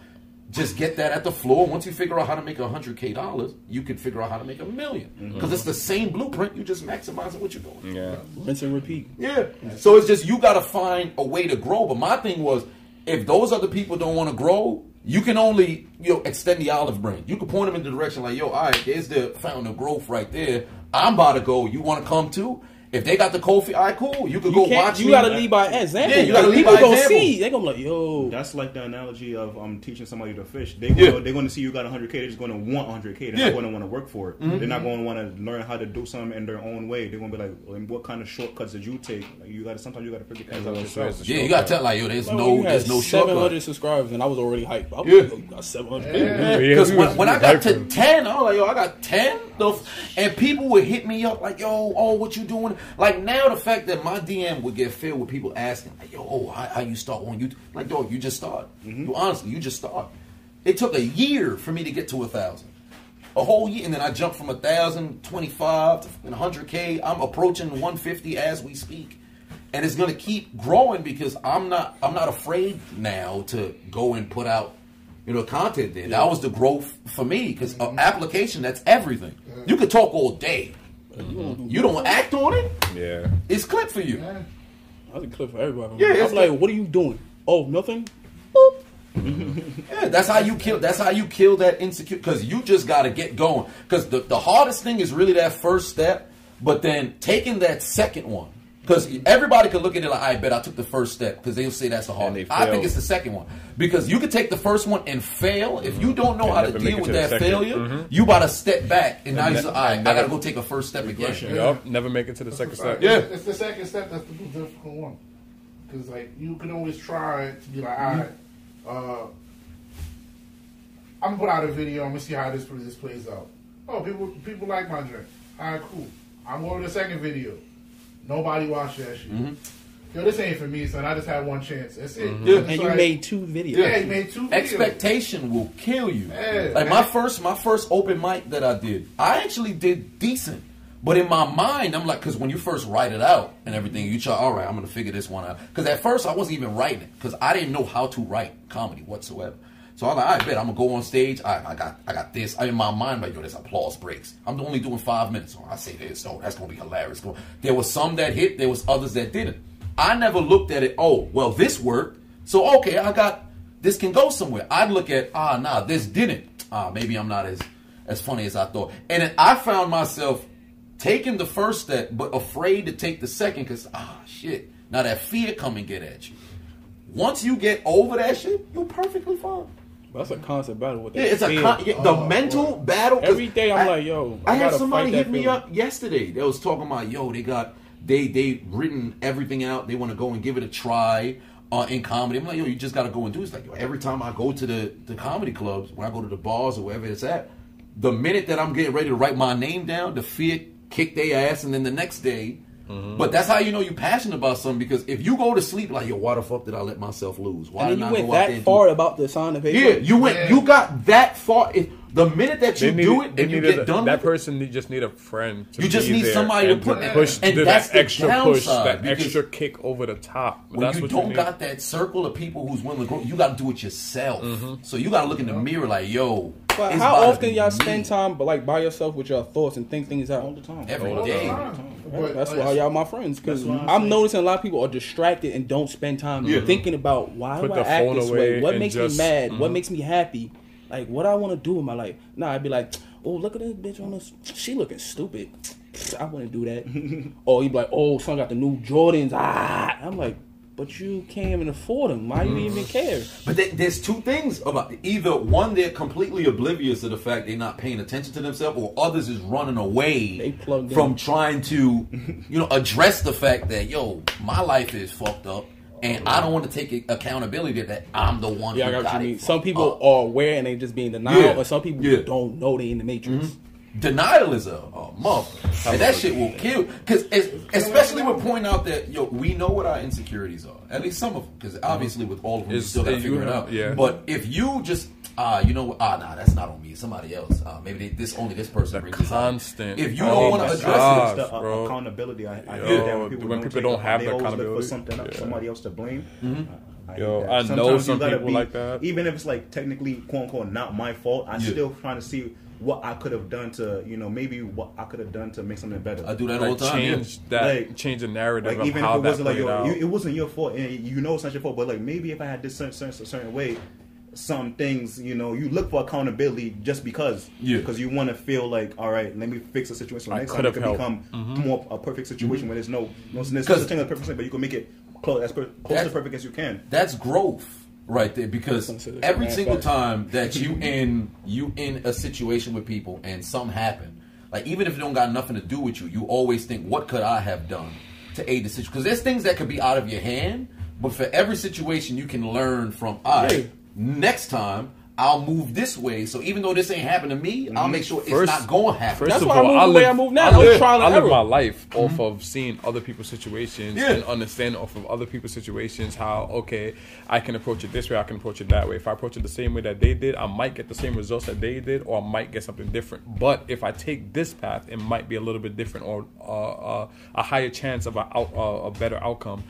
Just get that at the floor. Once you figure out how to make 100K dollars, you can figure out how to make a 1000000 Because mm-hmm. it's the same blueprint. You just maximizing what you're doing. Yeah. Rinse and repeat. Yeah. So it's just you got to find a way to grow. But my thing was, if those other people don't want to grow, you can only you know extend the olive branch. You can point them in the direction like, yo, all right, there's the fountain of growth right there. I'm about to go. You want to come too? If they got the Kofi, all right, cool. You could go watch You me. gotta lead by example. Yeah, you gotta lead People by gonna example. see. They gonna be like, yo. That's like the analogy of um, teaching somebody to fish. They Yeah. gonna, they're going to see you got 100k. They're just going to want 100k. They're Yeah. Mm-hmm. not going to want to work for it. They're not going to want to learn how to do something in their own way. They're going to be like, well, what kind of shortcuts did you take? Like, you got to sometimes you got to figure things out yourself. Yeah, you gotta tell like yo, there's Like, no, when you had there's no 700 shortcut. subscribers, and I was already hyped. I was Yeah. like, yo, you got 700. Yeah. Yeah, Because when, when I got to ten, I was like, yo, I got ten, the and people would hit me up like, yo, oh, what you doing? Like now, the fact that my DM would get filled with people asking, like, yo, oh, how, how you start on YouTube? Like, dog, you just start. Mm-hmm. You honestly, you just start. It took a year for me to get to a thousand. A whole year, and then I jumped from a thousand, twenty-five to hundred k. I'm approaching one fifty as we speak, and it's gonna keep growing because I'm not, I'm not afraid now to go and put out, you know, content. There, that was the growth for me because mm-hmm. application that's everything. You could talk all day, Mm-hmm. you don't act on it. Yeah. It's clip for you. Yeah. That's a clip for everybody. Yeah, it's I'm like, like- what are you doing? Oh, nothing. Boop. Yeah, that's how you kill. That's how you kill that insecure. Because you just got to get going. Because the the hardest thing is really that first step, but then taking that second one. Because everybody could look at it like, I bet I took the first step. Because they'll say that's the hard. hardest. I think it's the second one. Because you could take the first one and fail. If you don't know And how to deal with to that second. failure, Mhm. you about to step back. And now And you ne- say, all right, I got to go take a first step again. Yup. Never make it to the second step. Yeah. It's the second step that's the difficult one. Because, like, you can always try to be like, all right, uh, I'm going to put out a video. I'm going to see how this, this plays out. Oh, people people like my drink. All right, cool. I'm going to the second video. Nobody watched that shit. Mm-hmm. Yo, this ain't for me, son. I just had one chance. That's it. Mm-hmm. Yeah. It's And you like- made two videos. Yeah, you made two videos. expectation will kill you. Yeah. like my first, my first open mic that I did, I actually did decent. But in my mind, I'm like, because when you first write it out and everything, you try, all right, I'm gonna figure this one out. Because at first I wasn't even writing it because I didn't know how to write comedy whatsoever. So I'm like, I bet I'm gonna go on stage. I, I got, I got this. I in my mind, like, yo, there's applause breaks. I'm only doing five minutes. So I say this. Oh, that's gonna be hilarious. There was some that hit. There was others that didn't. I never looked at it. Oh, well, this worked. So okay, I got this can go somewhere. I'd look at ah nah, this didn't. Ah, maybe I'm not as as funny as I thought. And I found myself taking the first step, but afraid to take the second because ah shit. Now that fear come and get at you. Once you get over that shit, you're perfectly fine. That's a constant battle with that. Yeah, it's a con- yeah, the mental battle. Every day I'm I- like, yo, I, I had somebody hit me feeling. up yesterday. They was talking about, yo, they got they they written everything out. They want to go and give it a try uh, in comedy. I'm like, yo, you just got to go and do. it. It's like yo, every time I go to the the comedy clubs, when I go to the bars or wherever it's at, the minute that I'm getting ready to write my name down, the fear kick their ass, and then the next day. Mm-hmm. But that's how you know you're passionate about something because if you go to sleep like, yo, why the fuck did I let myself lose? Why And did then I you went go out there that far do- about the sign of paper. yeah, you went. Yeah. You got that far. It, the minute that you They do it they and you get a- done that with it, person need- just need a friend. To You just be need there somebody to and put- push and that's that the extra push, that extra kick over the top. when That's you what don't you got that circle of people who's willing to grow, you got to do it yourself. Mm-hmm. So you got to look in the mirror like, yo. But it's how often y'all me. spend time, but like by yourself with your thoughts and think things out? All the time. Every All the day. But, That's why y'all my friends. Because I'm I'm noticing a lot of people are distracted and don't spend time Yeah. thinking about why Put do I the act phone this way? What makes just- me mad? What mhm. makes me happy? Like what I want to do in my life. Nah, I'd be like, oh look at this bitch on this. She looking stupid. I wouldn't do that. or you be like, oh, son got the new Jordans. Ah, I'm like, but you can't even afford them. Why you mm. even care? But there- there's two things about it. either one they're completely oblivious to the fact they're not paying attention to themselves, or others is running away plugged in. from trying to, you know, address the fact that yo, my life is fucked up, and I don't want to take accountability that I'm the one. Yeah, I who got what got you it mean. Some people up. are aware and they just be in denial, Yeah. or some people Yeah. don't know they in the matrix. Mm-hmm. Denial is a, a mother, and that shit will kill. Because especially with pointing out that yo, we know what our insecurities are. At least some of them, because obviously with all of them, you It's- still got to figure it out. yeah. But if you just ah, you know what? Ah, nah, that's not on me. Somebody else. Uh, maybe they, this only this person The brings this constant- If you Oh don't want to address God. it, It's the uh, accountability. I, I Yo, hate that when people, when don't, people take don't have they the always look accountability. for something else, Yeah. somebody else to blame. I Yo, that. I know some you gotta people like that. Even if it's like technically quote unquote not my fault, I'm Yeah. still trying to see what I could have done to you know maybe what I could have done to make something better. I do that all Like the time. yeah. change that, Like- change the narrative like of even if it wasn't like played yo, out. you- it wasn't your fault, and you know it's not your fault, but like maybe if I had this certain, certain, certain way, some things. You know, you look for accountability just because. Yeah. Because you want to feel like, all right, let me fix the situation. I Next could time it have could helped. become mm-hmm. more a perfect situation mm-hmm. where there's no no there's no 'Cause- such thing as perfect, but you can make it close as per, close to perfect as you can. That's growth right there because every single time that you in you in a situation with people and something happen, like even if it don't got nothing to do with you, you always think, what could I have done to aid the situation? Because there's things that could be out of your hand, but for every situation you can learn from. All right, Yeah. next time. I'll move this way, so even though this ain't happened to me, I'll make sure it's First- not going to happen. First That's of why I all, move I the way I move now. I No live, trial and I live error. my life off of seeing other people's situations Yeah. and understanding off of other people's situations how okay I can approach it this way, I can approach it that way. If I approach it the same way that they did, I might get the same results that they did, or I might get something different. But if I take this path, it might be a little bit different, or uh, uh, a higher chance of a, out, uh, a better outcome.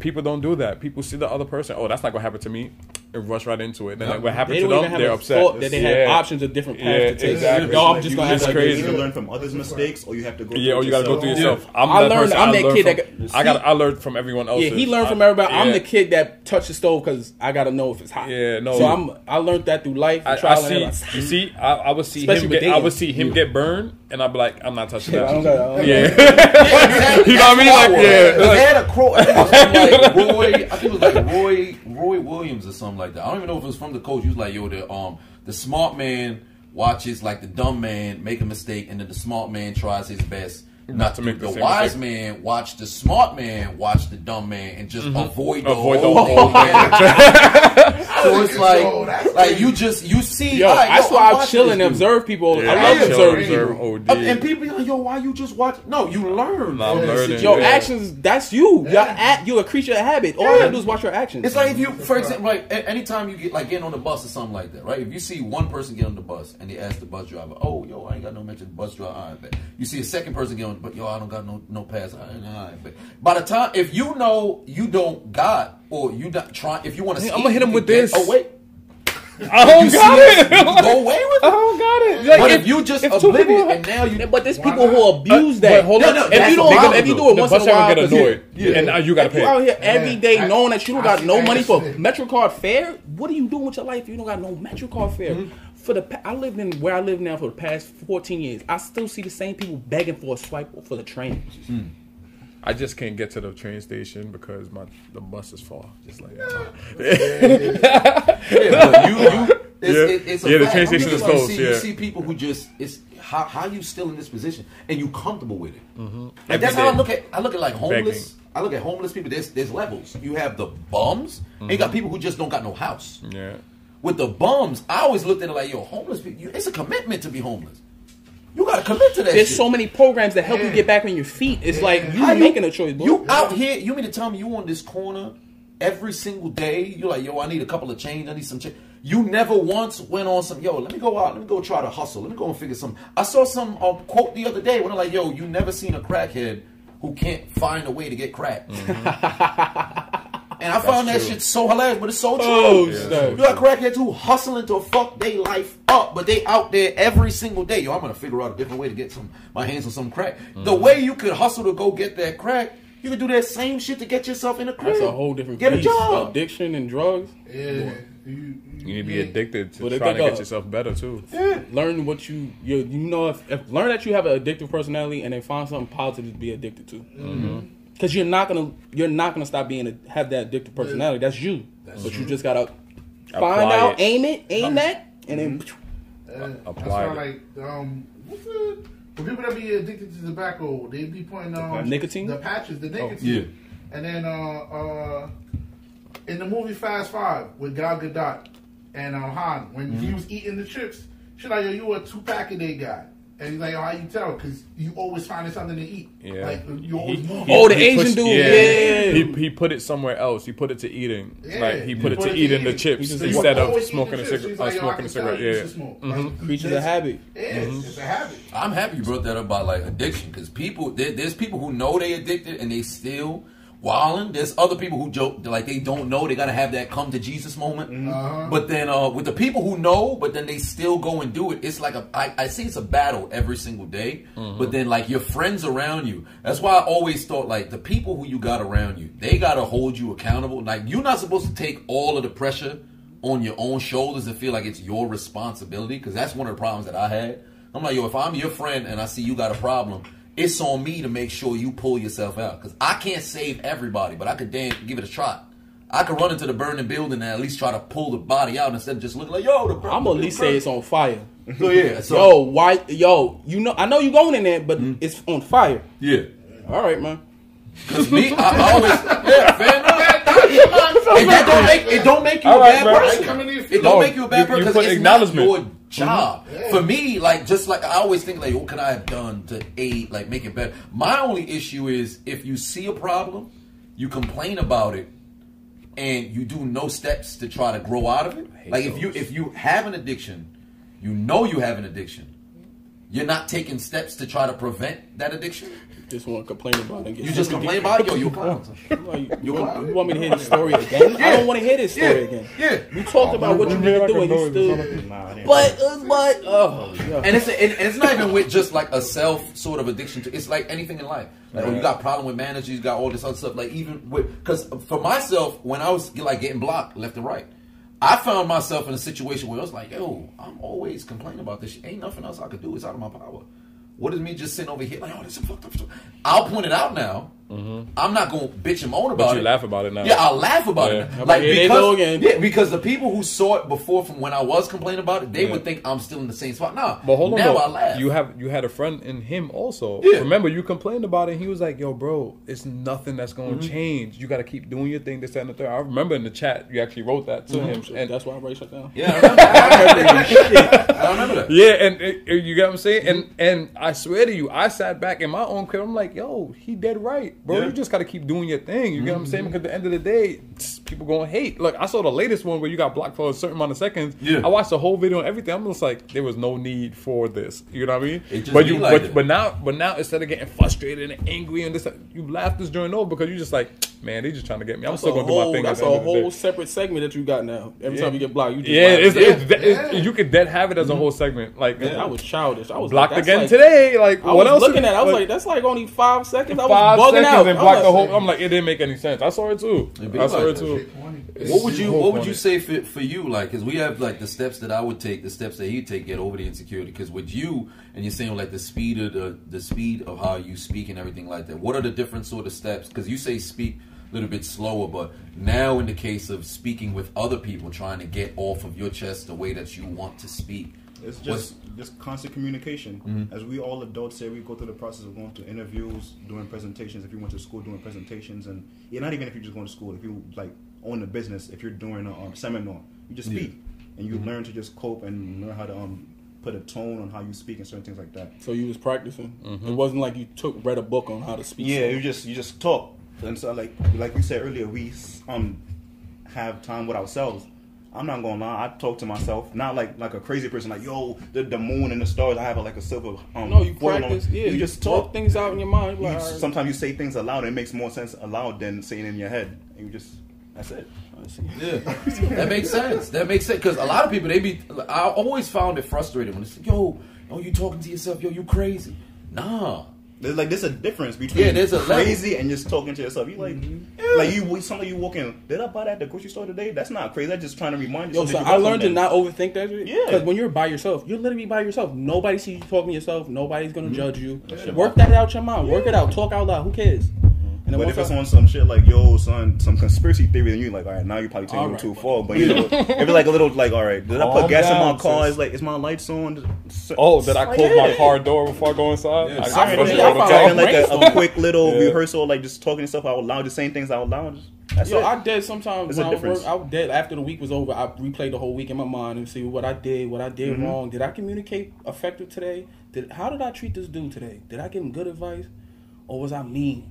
People don't do that. People see the other person. Oh, that's not gonna happen to me. And rush right into it. Then like, what happened they to them? They're upset. that they have Yeah. options of different paths Yeah, to take. exactly. Yo, I'm Like, just you gonna have to crazy. You either learn from others' mistakes, or you have to go. Yeah, through or you got to go yourself. through yourself. I'm I learned- person. I'm that learned kid that from- got- I got. I learned from everyone else. Yeah, he learned from everybody. I'm the kid that touched the stove because I gotta know if it's hot. Yeah, no. So I'm I learned that through life. I, and I trial and see. error. You see, I, I would see Especially him. with Get, I would see him get burned, and I'd be like, I'm not touching I don't that. got- I don't Yeah, exactly. You know what I mean? That's Like, yeah, it like- They had a quote. I think it was from like Roy. I think it was like Roy Roy Williams or something like that. I don't even know if it was from the coach. He was like, "Yo, the um the smart man watches like the dumb man make a mistake, and then the smart man tries his best." Not to make make the the, wise mistake. man watch the smart man watch the dumb man and just avoid the Mm-hmm. Avoid the whole whole thing. so it's like that's like you just you see Yo, all right, that's yo, why I'm I chill and observe people. Yeah, I I love observing people. OD. And people be like, yo, why you just watch? No, you learn. Nah, I'm from learning. Your Yeah. actions, that's you. You're, at, you're a creature of habit. All you gotta do is watch your actions. It's like if you, for example, like anytime you get like getting on the bus or something like that, right? If you see one person get on the bus and they ask the bus driver, "Oh, yo, I ain't got no mention bus driver," all right, bet. You see a second person get on, but yo, I don't got no no pass. All right, all right, bet. By the time, if you know you don't got or you not trying, if you want to, see I'ma hit him with this. Oh wait, I don't you got this, it. you can go away with I don't got it. Like, But if you just if two oblivious people- and now you, but there's people who abuse that. but hold on. no, if you don't, the if you do it once bus in a while, driver get 'cause annoyed, Yeah. and now you got to If you pay. out here every day I- knowing that you don't I got see no that money for. MetroCard fare, what are you doing with your life if you don't got no MetroCard fare? Mm-hmm. For the I lived in where I live now for the past 14 years. I still see the same people begging for a swipe for the train. I just can't get to the train station because my the bus is far. Just like Yeah, but you, you, it's, Yeah. it, it's a Yeah, the fact. train station is you closed, See, You see people who just it's how how you still in this position and you comfortable with it. Mm-hmm. Like that's Every how I look at I look at like homeless. Begging. I look at homeless people. There's there's levels. You have the bums, and you got people who just don't got no house. yeah. With the bums, I always looked at it like, yo, homeless people. It's a commitment to be homeless. You got to commit to that. There's shit. so many programs that help you get back on your feet. It's like you How making a choice, bro. You out here? You mean to tell me you on this corner every single day? You're like, yo, I need a couple of change. I need some change. You never once went on some, yo, let me go out. Let me go try to hustle. Let me go and figure some. I saw some uh, quote the other day when I'm like, yo, you never seen a crackhead who can't find a way to get crack. and I found that true. shit so hilarious, but it's so true. Oh, you snap. got crackheads who hustling to fuck their life up, but they out there every single day. Yo, I'm gonna figure out a different way to get some my hands on some crack. The way you could hustle to go get that crack, you could do that same shit to get yourself in a crib. That's a whole different Get a job. Addiction and drugs. Yeah, you, You need to be addicted to Well, they trying to think, get yourself better too. Learn what you you you know if, if learn that you have an addictive personality and then find something positive to be addicted to. Mm-hmm. Because you're not gonna you're not gonna stop being a, have that addictive personality. That's you. but you just gotta find Apply out, it. aim it, aim that, and then Uh, that's apply why, it. like, um, what's the for people that be addicted to tobacco, they be putting um, Nicotine? the patches, the nicotine, yeah. and then uh, uh, in the movie Fast Five with Gal Gadot and um, Han, when he was eating the chips, she like, yo, you a two pack a day guy. And he's like, oh, how you tell? Because you always finding something to eat. Yeah. Like, you always He- moving. he- Oh, the he Asian dude, yeah. He, he put it somewhere else. He put it to eating. Yeah. Like he put He it to eating the chips just- instead of smoking a chips. cigarette. He's Uh, like, smoking a tell cigarette. you used Yeah. to smoke. Mhm. Like, creatures this- of habit. Yeah, it's, it's a habit. I'm happy you brought that up about like addiction because people there, there's people who know they addicted and they still wilding. There's other people who joke like they don't know they gotta have that come to Jesus moment. Uh-huh. But then uh, with the people who know, but then they still go and do it. It's like a I, I see it's a battle every single day. But then like your friends around you. That's why I always thought like the people who you got around you, they gotta hold you accountable. Like you're not supposed to take all of the pressure on your own shoulders and feel like it's your responsibility. Because that's one of the problems that I had. I'm like, yo, if I'm your friend and I see you got a problem, it's on me to make sure you pull yourself out. Because I can't save everybody, but I could damn give it a shot. I could run into the burning building and at least try to pull the body out instead of just looking like, yo, the I'm gonna at least say it's on fire. So oh, yeah, so Yo, why? Yo, you know, I know you're going in there, but mm-hmm. it's on fire. yeah. All right, man. Cause me, I, I always yeah, fair enough. And that don't make it don't make you All a right, bad man. person. It don't No, make you a bad you- person you because put it's not acknowledgement. Job. Mhm. For me, like just like I always think, like what could I have done to aid, like make it better? My only issue is if you see a problem, you complain about it, and you do no steps to try to grow out of it. Like if you if you have an addiction, you know you have an addiction. You're not taking steps to try to prevent that addiction. Just want to complain about it. and get You just complain about it, yo. You a clown. Like, you, want, you want me to hear this story again? I don't want to hear this story Yeah, again. yeah. We talked about what you need to do, and you still. Nah, But, uh, but, oh, yeah. And it's and, and it's not even with just like a self sort of addiction to. It's like anything in life. Like when you got problem with managers, you got all this other stuff. Like even with because for myself, when I was like getting blocked left and right, I found myself in a situation where I was like, yo, I'm always complaining about this. shit. Ain't nothing else I could do. It's out of my power. What is me just sitting over here like, oh, this is fucked up? I'll point it out now. Mm-hmm. I'm not gonna bitch and moan about you it. laugh about it now. Yeah, I'll laugh about Yeah. it. I'm Like like, here because, again. yeah, because the people who saw it before from when I was complaining about it, they Yeah. would think I'm still in the same spot. Nah, But hold on, now though. I laugh. you have you had a friend in him also. Yeah. Remember, you complained about it. and He was like, "Yo, bro, it's nothing that's going Mm-hmm. to change. You got to keep doing your thing. This, that, and the third. I remember in the chat you actually wrote that to him, And and that's why I raised shut down. Yeah, I remember, I remember that. I remember that. yeah, and, and- and you get what I'm saying. And mm-hmm. and I swear to you, I sat back in my own crib. I'm like, "Yo, he dead right, bro. Yeah. You just got to keep doing your thing. You get what I'm saying? Because at the end of the day, people gonna hate. Look, I saw the latest one where you got blocked for a certain amount of seconds. Yeah. I watched the whole video and everything. I'm just like, there was no need for this. You know what I mean? But you, like but, but now, but now instead of getting frustrated and angry and this, you laugh this during over because you just like, man, they just trying to get me. I'm That's still gonna do my whole, thing. that's a the end of the whole separate segment that you got now. Every Yeah. time you get blocked, you just Yeah, like, it's, yeah. it's, it's- you could dead have it as a mm-hmm. whole segment. Like I was childish. I was blocked like, again like- today. Like I what was else? looking at. it. I was Like, like, that's like only five seconds. I was five bugging seconds out. and I blocked the whole. like- I'm like, it didn't make any sense. I saw it too. I saw it too. What would you What would you say for for you? Like, because we have like the steps that I would take, the steps that he'd take, get over the insecurity. Because with you, and you're saying like the speed of the the speed of how you speak and everything like that. What are the different sort of steps? Because you say speak a little bit slower, but now in the case of speaking with other people, trying to get off of your chest the way that you want to speak. It's just just constant communication. Mm-hmm. As we all adults say, we go through the process of going to interviews, doing presentations. If you went to school, doing presentations, and yeah, not even if you're just going to school. If you like own a business, if you're doing a um, seminar, you just Yeah. speak and you learn to just cope and learn how to um put a tone on how you speak and certain things like that. So you was practicing. It wasn't like you took read a book on how to speak. Yeah, you just you just talk. And so like like you said earlier, we um have time with ourselves. I'm not gonna lie, I talk to myself, not like like a crazy person, like yo, the, the moon and the stars. I have a, like a silver um. No, you foil on- practice. Yeah, you just talk. things out in your mind. You, Like, sometimes you say things aloud. And it makes more sense aloud than saying in your head. And you just that's it. Yeah, that makes sense. That makes sense because a lot of people they be. I always found it frustrating when it's yo, yo, you talking to yourself, yo, you crazy. Nah, There's like there's a difference between Yeah, there's a level. crazy and just talking to yourself. You like like you something you walking. Did I buy that at the grocery store today? That's not crazy. That's just trying to remind you. Yo, so you I learned to not overthink that shit. Yeah. Because when you're by yourself, you're literally by yourself. Nobody sees you talking to yourself. Nobody's Mm-hmm. gonna judge you. Work that out your mind. Work it out. Talk out loud. Who cares? And But if it's I- on some shit like yo, son, some conspiracy theory, then you're like, all right, now you're probably taking All it right, too far. But you know, if it's like a little, like, all right, did I put Calm gas in my car? sis. Is like, is my lights on? Oh, did I Like, close my car door before I go inside? Yeah, I, sorry, I for push I all the found time. Having like a, a quick little Yeah. rehearsal, like just talking stuff out loud, just saying things out loud. That's Yo, it. I did sometimes There's when a I was difference. work, I did after the week was over. I replayed the whole week in my mind and see what I did, what I did Mm-hmm. wrong. Did I communicate effective today? Did how did I treat this dude today? Did I give him good advice, or was I mean?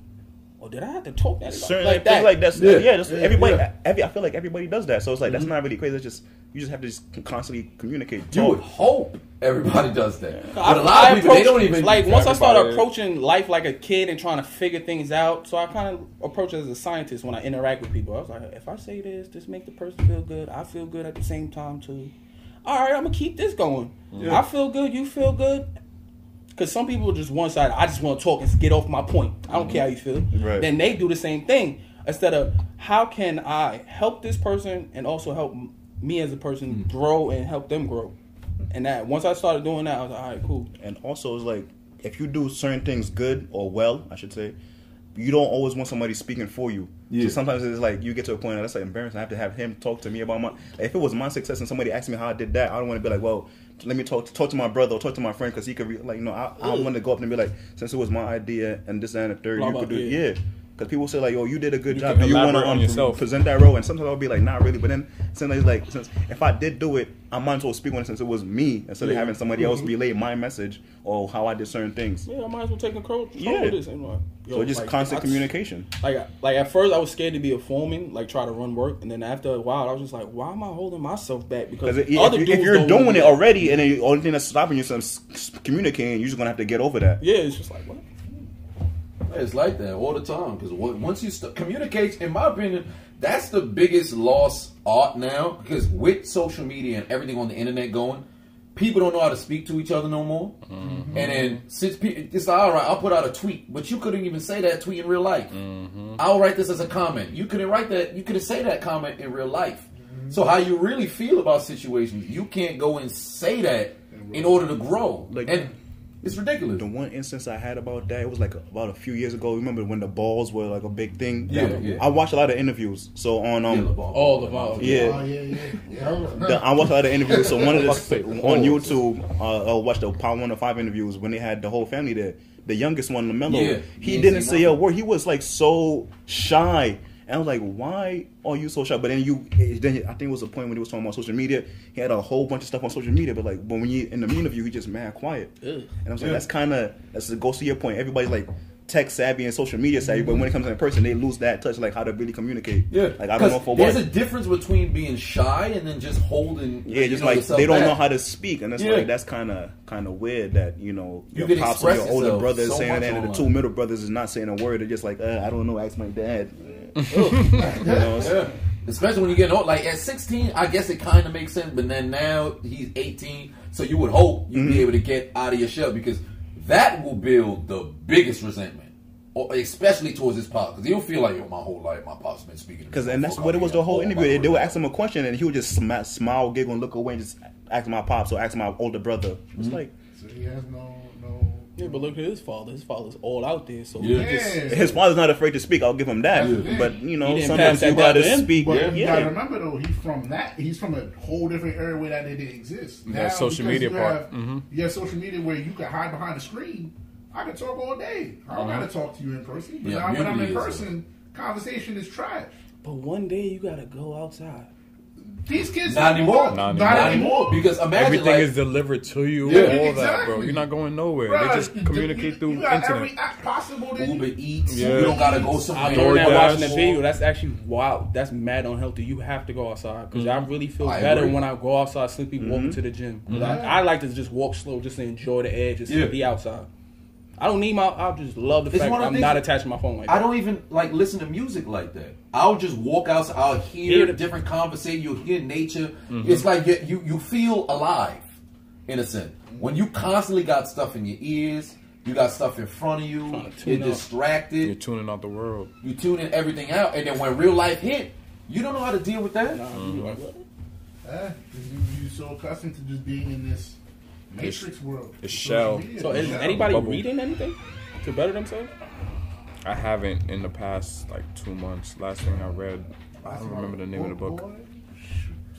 Or did I have to talk that Certain like like, that? like that's Yeah. yeah, just Yeah, everybody. yeah. Every, I feel like everybody does that, so it's like that's mm-hmm. not really crazy. It's just you just have to just constantly communicate. you would hope everybody does that, I- but a lot I of people they don't even like once I started approaching life like a kid and trying to figure things out. So I kind of approach it as a scientist when I interact with people. I was like, if I say this, this make the person feel good. I feel good at the same time too. All right, I'm gonna keep this going. I feel good. You feel good. Because some people are just one side. I just want to talk and get off my point. I don't care how you feel. Right. Then they do the same thing instead of how can I help this person and also help me as a person hmm. grow and help them grow. And that once I started doing that, I was like, all right, cool. And also, it's like if you do certain things good or well, I should say, you don't always want somebody speaking for you. Yeah. So sometimes it's like you get to a point that's like embarrassing. I have to have him talk to me about my. Like, if it was my success and somebody asked me how I did that, I don't want to be like, well, let me talk talk to my brother or talk to my friend because he could re- like you know I, I want to go up and be like, since it was my idea and this and the third, Blah, you could do yeah. yeah. Because people say like, "Oh, you did a good You job." Do you want to on um, yourself. present that role? And sometimes I'll be like, "Not really." But then sometimes like, since if I did do it, I might as well speak on it since it was me instead of having somebody else relay my message or how I did certain things. Yeah, I might as well take control, control Yeah. of this. And, like, yo, So just like, constant I- communication. Like, like at first, I was scared to be a foreman, like try to run work, and then after a while, I was just like, why am I holding myself back? Because if, other if, dudes you're doing it already, and the only thing that's stopping you from s- s- communicating, you're just gonna have to get over that. yeah, it's just like what? It's like that all the time because once you st- communicate, in my opinion, that's the biggest lost art now. Because with social media and everything on the internet going, people don't know how to speak to each other no more. Mm-hmm. And then since pe- it's like, all right, I'll put out a tweet, but you couldn't even say that tweet in real life. Mm-hmm. I'll write this as a comment. You couldn't write that. You couldn't say that comment in real life. Mm-hmm. So how you really feel about situations, you can't go and say that in order to grow. Like- and it's ridiculous. The one instance I had about that, it was like about a few years ago. Remember when the balls were like a big thing? Yeah, That- yeah. I watched a lot of interviews. So on um, Yeah, LaVar. All the balls. Yeah. Oh yeah, yeah, yeah. the, I watched a lot of interviews. So one of the on. YouTube, uh, I watched the Power One of Five interviews when they had the whole family there. The youngest one, LaMelo, Yeah. he He didn't didn't say say a word. He was like so shy. And I was like, why are you so shy? But then you, then I think it was a point when he was talking about social media. He had a whole bunch of stuff on social media, but like, but when you in the interview, he just mad quiet. And I was like, that's kind of that's to go see your point. Everybody's like tech savvy and social media savvy, but when it comes in person, they lose that touch, like how to really communicate. Yeah, like I don't know for there's what. a difference between being shy and then just holding. Yeah, just know, like they don't back. know how to speak, and that's Yeah. like that's kind of kind of weird that you know You your pops or your older brother is so saying much that, and the two middle brothers is not saying a word. They're just like, uh, I don't know, ask my dad. you know, Yeah. Especially when you get old, like at 16, I guess it kind of makes sense. But then now he's 18, so you would hope you'd Mm-hmm. be able to get out of your shell because that will build the biggest resentment, especially towards his pops. Because he'll feel like, yo, my whole life, my pops been speaking. Because so and that's what it was the whole interview. They, they would ask him a question, and he would just sma- smile, giggle, and look away, and just ask my pops or ask my older brother. It's Mm-hmm. like So he has no no. Yeah, but look at his father. His father's all out there, so Yeah. just Yeah. his father's not afraid to speak. I'll give him that. Yeah. But you know, sometimes you gotta to him. speak. But Yeah, you gotta remember though, he's from that. He's from a whole different area where that didn't exist. That social media you part. Have, Mhm. You have social media where you can hide behind a screen. I can talk all day. I don't uh-huh. gotta talk to you in person. But Yeah, now when I'm in mutually is- person, conversation is trash. But one day you gotta go outside. These kids Not anymore. Not Not, anymore. anymore. Because imagine Everything like, is delivered to you. Yeah. all that, bro. You're not going nowhere. Bruh, they just communicate you, through you got internet. every app possible. To Uber Eats, Yeah. you don't gotta go somewhere. I learned that watching the video. That's actually wow. That's mad unhealthy. You have to go outside because mm-hmm. I really feel I better agree. when I go outside, simply walking mm-hmm. to the gym. 'Cause I, mm-hmm. I like to just walk slow, just to enjoy the edge, just Yeah. to be outside. I don't need my. I just love the It's fact one I'm not attached to my phone like I don't even like listen to music like that. I'll just walk outside. I'll hear Hear the- different conversation. You'll hear nature. It's like you, you you feel alive, innocent. When you constantly got stuff in your ears, you got stuff in front of you. You're tune out. distracted. You're tuning out the world. you tuning everything out, and then when real life hit, you don't know how to deal with that. Nah, you like, what? Eh, 'cause you, you so accustomed to just being in this matrix world. it's shell. So is anybody Bubble. reading anything to better themselves? I haven't in the past like two months. Last thing I read, I don't remember the name of the book.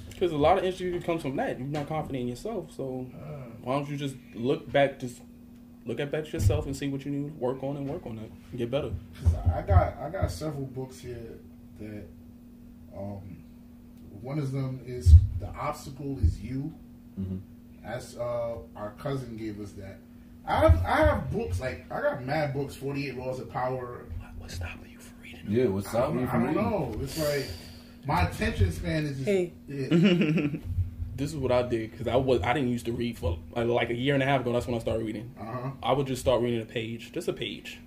Because a lot of insecurity comes from that. You're not confident in yourself. So why don't you just look back, just look at back yourself and see what you need to work on and work on it and get better. 'Cause I got I got several books here that um one of them is the obstacle is you. Mm-hmm. As uh, our cousin gave us that. I have I have books like I got mad books, Forty Eight Laws of Power. What's stopping you from reading? Yeah, what's I stopping don't, you I don't know. It's like my attention span is just Hey. yeah. This is what I did because I was I didn't used to read for uh, like a year and a half ago. That's when I started reading. Uh-huh. I would just start reading a page, just a page,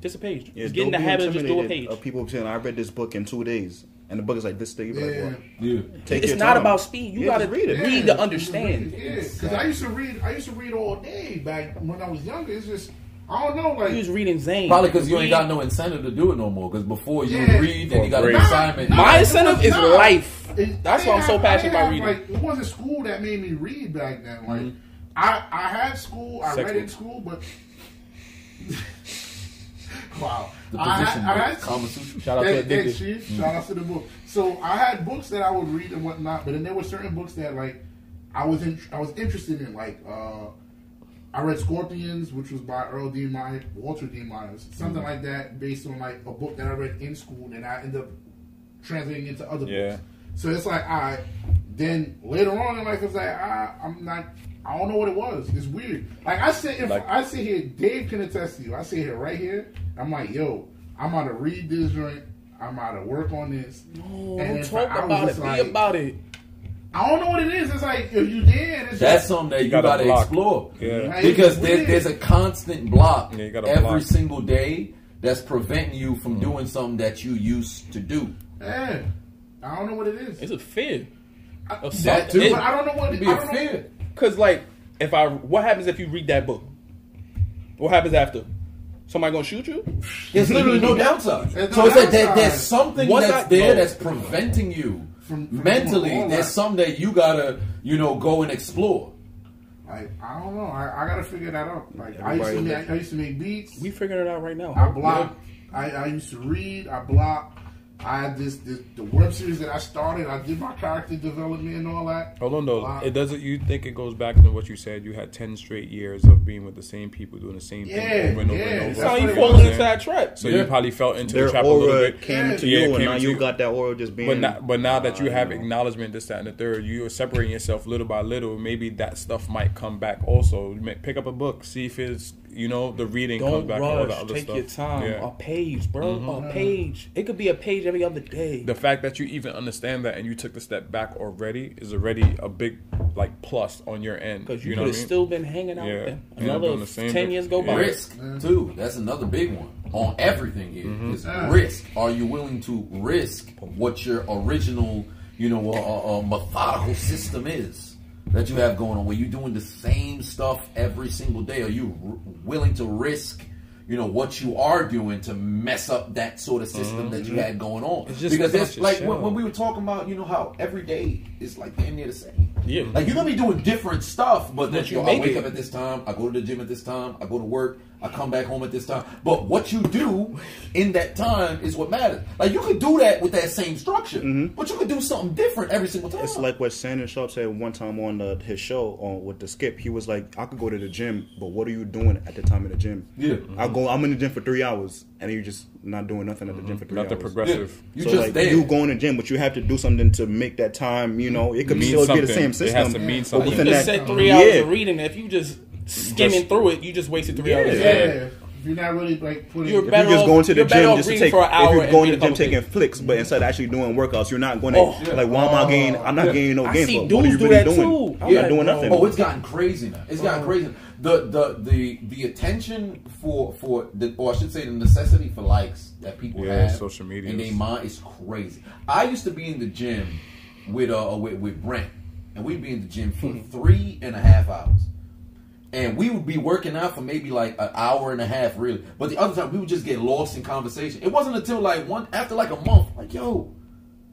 just a page. Yeah, just get in the habit of just do a page. Of people saying, "I read this book in two days," and the book is like this thick. You be like, Yeah. Yeah. Take it's not time. about speed. You Yeah, gotta read it. read Yeah, to understand. Yeah, because I used to read. I used to read all day back when I was younger. It's just I don't know, like You was reading Zane. Probably because you ain't got no incentive to do it no more. Because before you Yeah. read, then you got an assignment. Nah, My incentive is nah. life. it- That's why I'm so I- I passionate about reading. Like, it wasn't school that made me read back then. Like, mm-hmm. I I had school, I Sex read in school, but wow, The I had, I had Kama Sutra. Shout out to that, that shit. Shout out to the book. So I had books that I would read and whatnot, but then there were certain books that like I was in, I was interested in. Like uh, I read Scorpions, which was by Earl D. Myers, Walter D. Myers, something like that, based on like a book that I read in school, and I ended up translating into other Yeah. books. So it's like I then later on in life, it's like I, I'm not. I don't know what it was. It's weird. Like I sit, if Like- I sit here, Dave can attest to you. I sit here right here. I'm like, yo, I'm out to read this joint. I'm out to work on this. Oh, And don't talk I was about it. just Be about it. I don't know what it is. It's like if you did, it's That's just, something that you, gotta gotta, explore. Yeah. Because it's there's, a constant block Yeah, every block. single day that's preventing you from doing something that you used to do. Yeah. I don't know what it is. It's a fear. I, of That something. too. but I don't know what It'd it be I a fear. Cause like, if I, what happens if you read that book? What happens after? Somebody gonna shoot you? There's literally no downside. There's so no it's like there, there's something What's that's that- there no. that's preventing you From- from mentally. There's that. something that you gotta, you know, go and explore. Like I don't know. I, I gotta figure that out. Like I used to make, I used to make beats. We figuring it out right now. I block. I, I used to read. I block. I had this, this the web series that I started. I did my character development and all that. Hold on though. Wow. It doesn't. You think it goes back to what you said? You had ten straight years of being with the same people, doing the same Yeah, thing over and over yeah, and that's over. That's how you it falling into that trap. So Yeah. you probably fell into Their the trap a little aura bit. came to Yeah, you, it and now you you. got that aura just being. But now, but now that you uh, have know. acknowledgement, this, that, and the third, you are separating yourself little by little. Maybe that stuff might come back. Also, You may pick up a book, see if it's you know the reading comes Don't back. All the rush. other Take stuff. your time. Yeah. A page, bro. A page. It could be a page every other day. the fact that you even understand that and you took the step back already is already a big like plus on your end. Because you, you know could have I mean? still been hanging out Yeah. with them. Another the same ten thing. years go by. Risk too. That's another big one on everything. Here is Yeah. risk. Are you willing to risk what your original, you know, uh, uh, methodical system is that you have going on? Where you doing the same stuff every single day? Are you r- willing to risk? You know what you are doing to mess up that sort of system that you mm-hmm. had going on. It's just because it's like when, when we were talking about, you know, how every day is like damn near the same. Yeah. Like you're gonna be doing different stuff, but then you yo, I wake it. up at this time, I go to the gym at this time, I go to work, I come back home at this time. But what you do in that time is what matters. Like you could do that with that same structure, mm-hmm. but you could do something different every single time. It's like what Shannon Sharpe said one time on the, his show on with the skip. He was like, "I could go to the gym, but what are you doing at the time in the gym? Yeah. I go. I'm in the gym for three hours, and you're just not doing nothing at the gym for three Nothing hours. The progressive. you so just like there. you go in the gym, but you have to do something to make that time. You know, it could Mean still be the something. same It has to mean but something. You within just that- said three hours yeah. of reading. If you just skimming Just- through it, you just wasted three Yeah. hours. Yeah. If you're not really like putting. You're better you're just off- going to the gym just to take, for an if you're going to the gym taking flicks, but mm-hmm. instead of actually doing workouts, you're not going Oh, to like. Why am I gaining? I'm not Yeah. gaining no I gain. see but what are you dudes do really that doing? too. I'm You're not doing nothing. Oh, it's gotten crazy now. It's gotten uh-huh. crazy. The the the the attention for for the or I should say the necessity for likes that people Yeah, have social media in their is- mind is crazy. I used to be in the gym with uh with, with Brent, and we'd be in the gym for mm-hmm. three and a half hours. And we would be working out for maybe like an hour and a half, really. But the other time, we would just get lost in conversation. It wasn't until like one after like a month, like yo,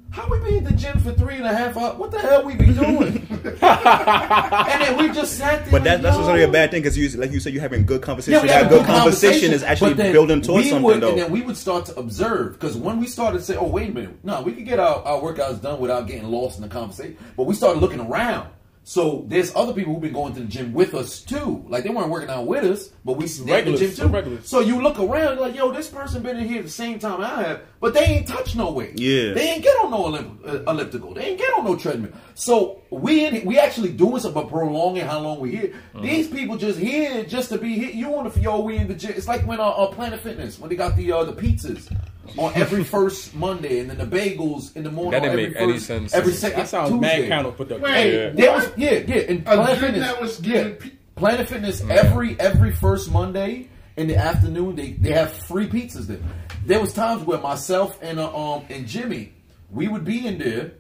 how we be in the gym for three and a half hours? What the hell we be doing? and then we just sat there. But that, like, that's not a bad thing because you, like you said, you're having good conversation. Yeah, that good conversation is actually building towards we something, would, though. And then we would start to observe because when we started to say, "Oh, wait a minute, no, we could get our, our workouts done without getting lost in the conversation," but we started looking around. So there's other people who've been going to the gym with us too. Like they weren't working out with us, but we stayed in the gym too. regulars. So you look around, like, yo, this person been in here the same time I have, but they ain't touched no weight. Yeah. they ain't get on no Olymp- uh, elliptical. They ain't get on no treadmill. So we in, we actually doing something, but prolonging how long we here. Uh-huh. These people just here just to be here. You want to yo, we in the gym. It's like when uh, uh Planet Fitness when they got the uh, the pizzas. On every first Monday, and then the bagels in the morning. That didn't every make any sense. Every second That sounds Tuesday. mad counterproductive. Wait, Yeah. There was yeah, yeah. And Planet gym Fitness that was yeah. giving pe- Planet Fitness every every first Monday in the afternoon they, they have free pizzas there. There was times where myself and uh, um and Jimmy we would be in there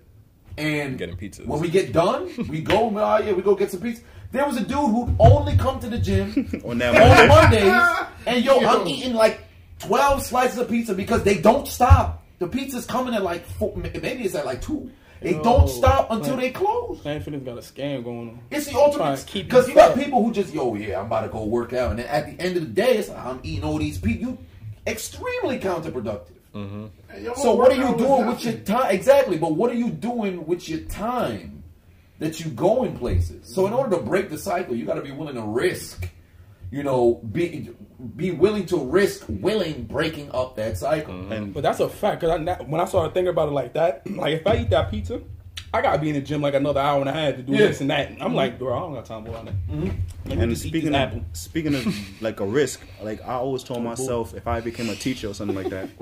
and Getting pizzas. When we get done, we go. Oh yeah, we go get some pizza. There was a dude who'd only come to the gym on that on Mondays, and yo, Yo. I'm eating like twelve slices of pizza because they don't stop. The pizza's coming at like four, maybe it's at like two, They Yo, don't stop until like- they close. Planet Fitness got a scam going on. It's the ultimate to because you you got people who just yo yeah I'm about to go work out and then at the end of the day it's like I'm eating all these people. You extremely counterproductive. Mm-hmm. Hey, your So what are you doing with your time? Exactly, but what are you doing with your time that you go in places? So in order to break the cycle, you got to be willing to risk. You know, be be willing to risk willing breaking up that cycle. Mm-hmm. And But that's a fact. Cause I, when I started thinking about it like that, like if I eat that pizza, I gotta be in the gym like another hour and a half to do Yeah. this and that. I'm mm-hmm. like, bro, I don't got time for all that. Mm-hmm. Let me And speaking of apple. speaking of like a risk, like I always told myself if I became a teacher or something like that,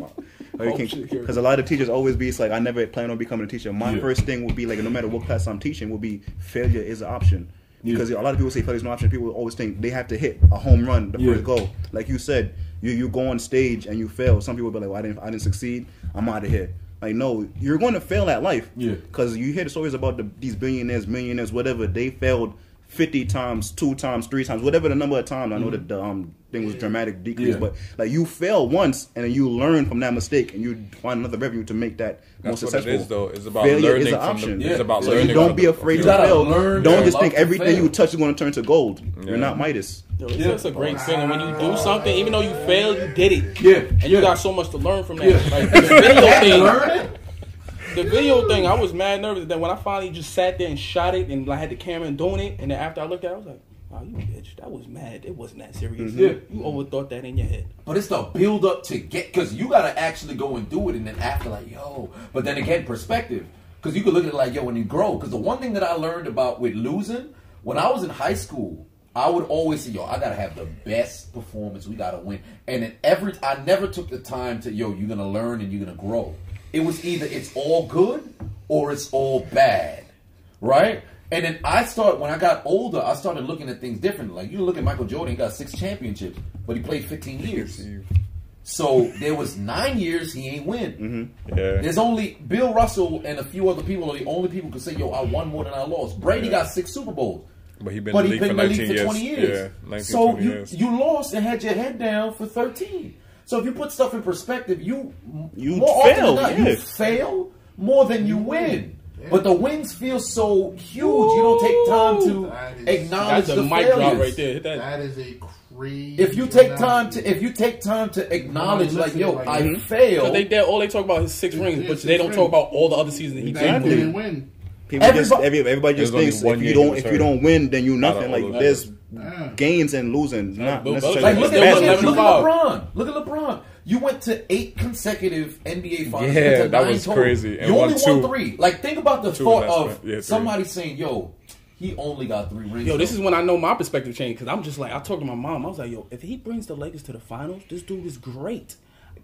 Oh, shit, here. because a lot of teachers always be it's like I never plan on becoming a teacher. My Yeah. first thing would be like no matter what class I'm teaching, would be failure is an option. Because a lot of people say failure is no option. People always think they have to hit a home run the Yeah. first goal. Like you said, you you go on stage and you fail. Some people be like, well, I didn't I didn't succeed. I'm out of here. Like no, you're going to fail at life. Yeah. Because you hear the stories about the, these billionaires, millionaires, whatever. They failed fifty times, two times, three times, whatever the number of times. I know that the um, thing was dramatic decrease, Mm-hmm. Yeah. but like you fail once and then you learn from that mistake and you find another revenue to make that more That's what it successful. is, though. It's about Failure learning is an from the- option. it's about so learning you don't be afraid to fail. learn don't just think everything you touch is going to turn to gold. Yeah. You're not Midas. Yo, it's Yeah. just a great feeling when you do something, even though you failed, you did it. Yeah, And you got so much to learn from that. Yeah. Like the video thing, Learn it. The video thing, I was mad nervous. Then when I finally just sat there and shot it, and I had the camera and doing it, and then after I looked at it, I was like, "Wow, you bitch, that was mad. It wasn't that serious. Mm-hmm. Yeah. You overthought that in your head." But it's the build up to get because you gotta actually go and do it, and then after like yo. But then again, perspective because you could look at it like yo when you grow. Because the one thing that I learned about with losing when I was in high school, I would always say yo I gotta have the best performance. We gotta win. And then every I never took the time to yo you're gonna learn and you're gonna grow. It was either it's all good or it's all bad, right? And then I start when I got older, I started looking at things differently. Like you look at Michael Jordan, he got six championships, but he played 15 years. So there was nine years he ain't win. Mm-hmm. Yeah. There's only Bill Russell and a few other people are the only people who can say, "Yo, I won more than I lost." Brady Yeah. got six Super Bowls, But he been but in he the been league in for the league 19 for 20 years. Yeah, 19, so 20 you years. you lost and had your head down for 13. So if you put stuff in perspective, you You more often fail, than not, yeah. you fail more than you win. But the wins feel so huge, you don't take time to That is- acknowledge That's a the mic failures. drop right there. Hit that. That is a crazy. If you take time to, if you take time to acknowledge, Listen like, to yo, like I that. failed. But they all they talk about is six Yeah, rings, yeah, but they don't rings. talk about all the other seasons that he Exactly. didn't didn't win. win. People just Everybody- every, everybody just thinks if you don't if you don't win, then you nothing. Like all of there's Yeah. Gains and losing, not Bill necessarily. Like look at, was look, look at LeBron. Look at LeBron. You went to eight consecutive NBA finals. Yeah, You that was total. crazy. And you only won won two. three. Like think about the thought of. Yeah, somebody saying, "Yo, he only got three rings." Yo, this is when I know my perspective changed because I'm just like I talked to my mom. I was like, yo, if he brings the Lakers to the finals, this dude is great.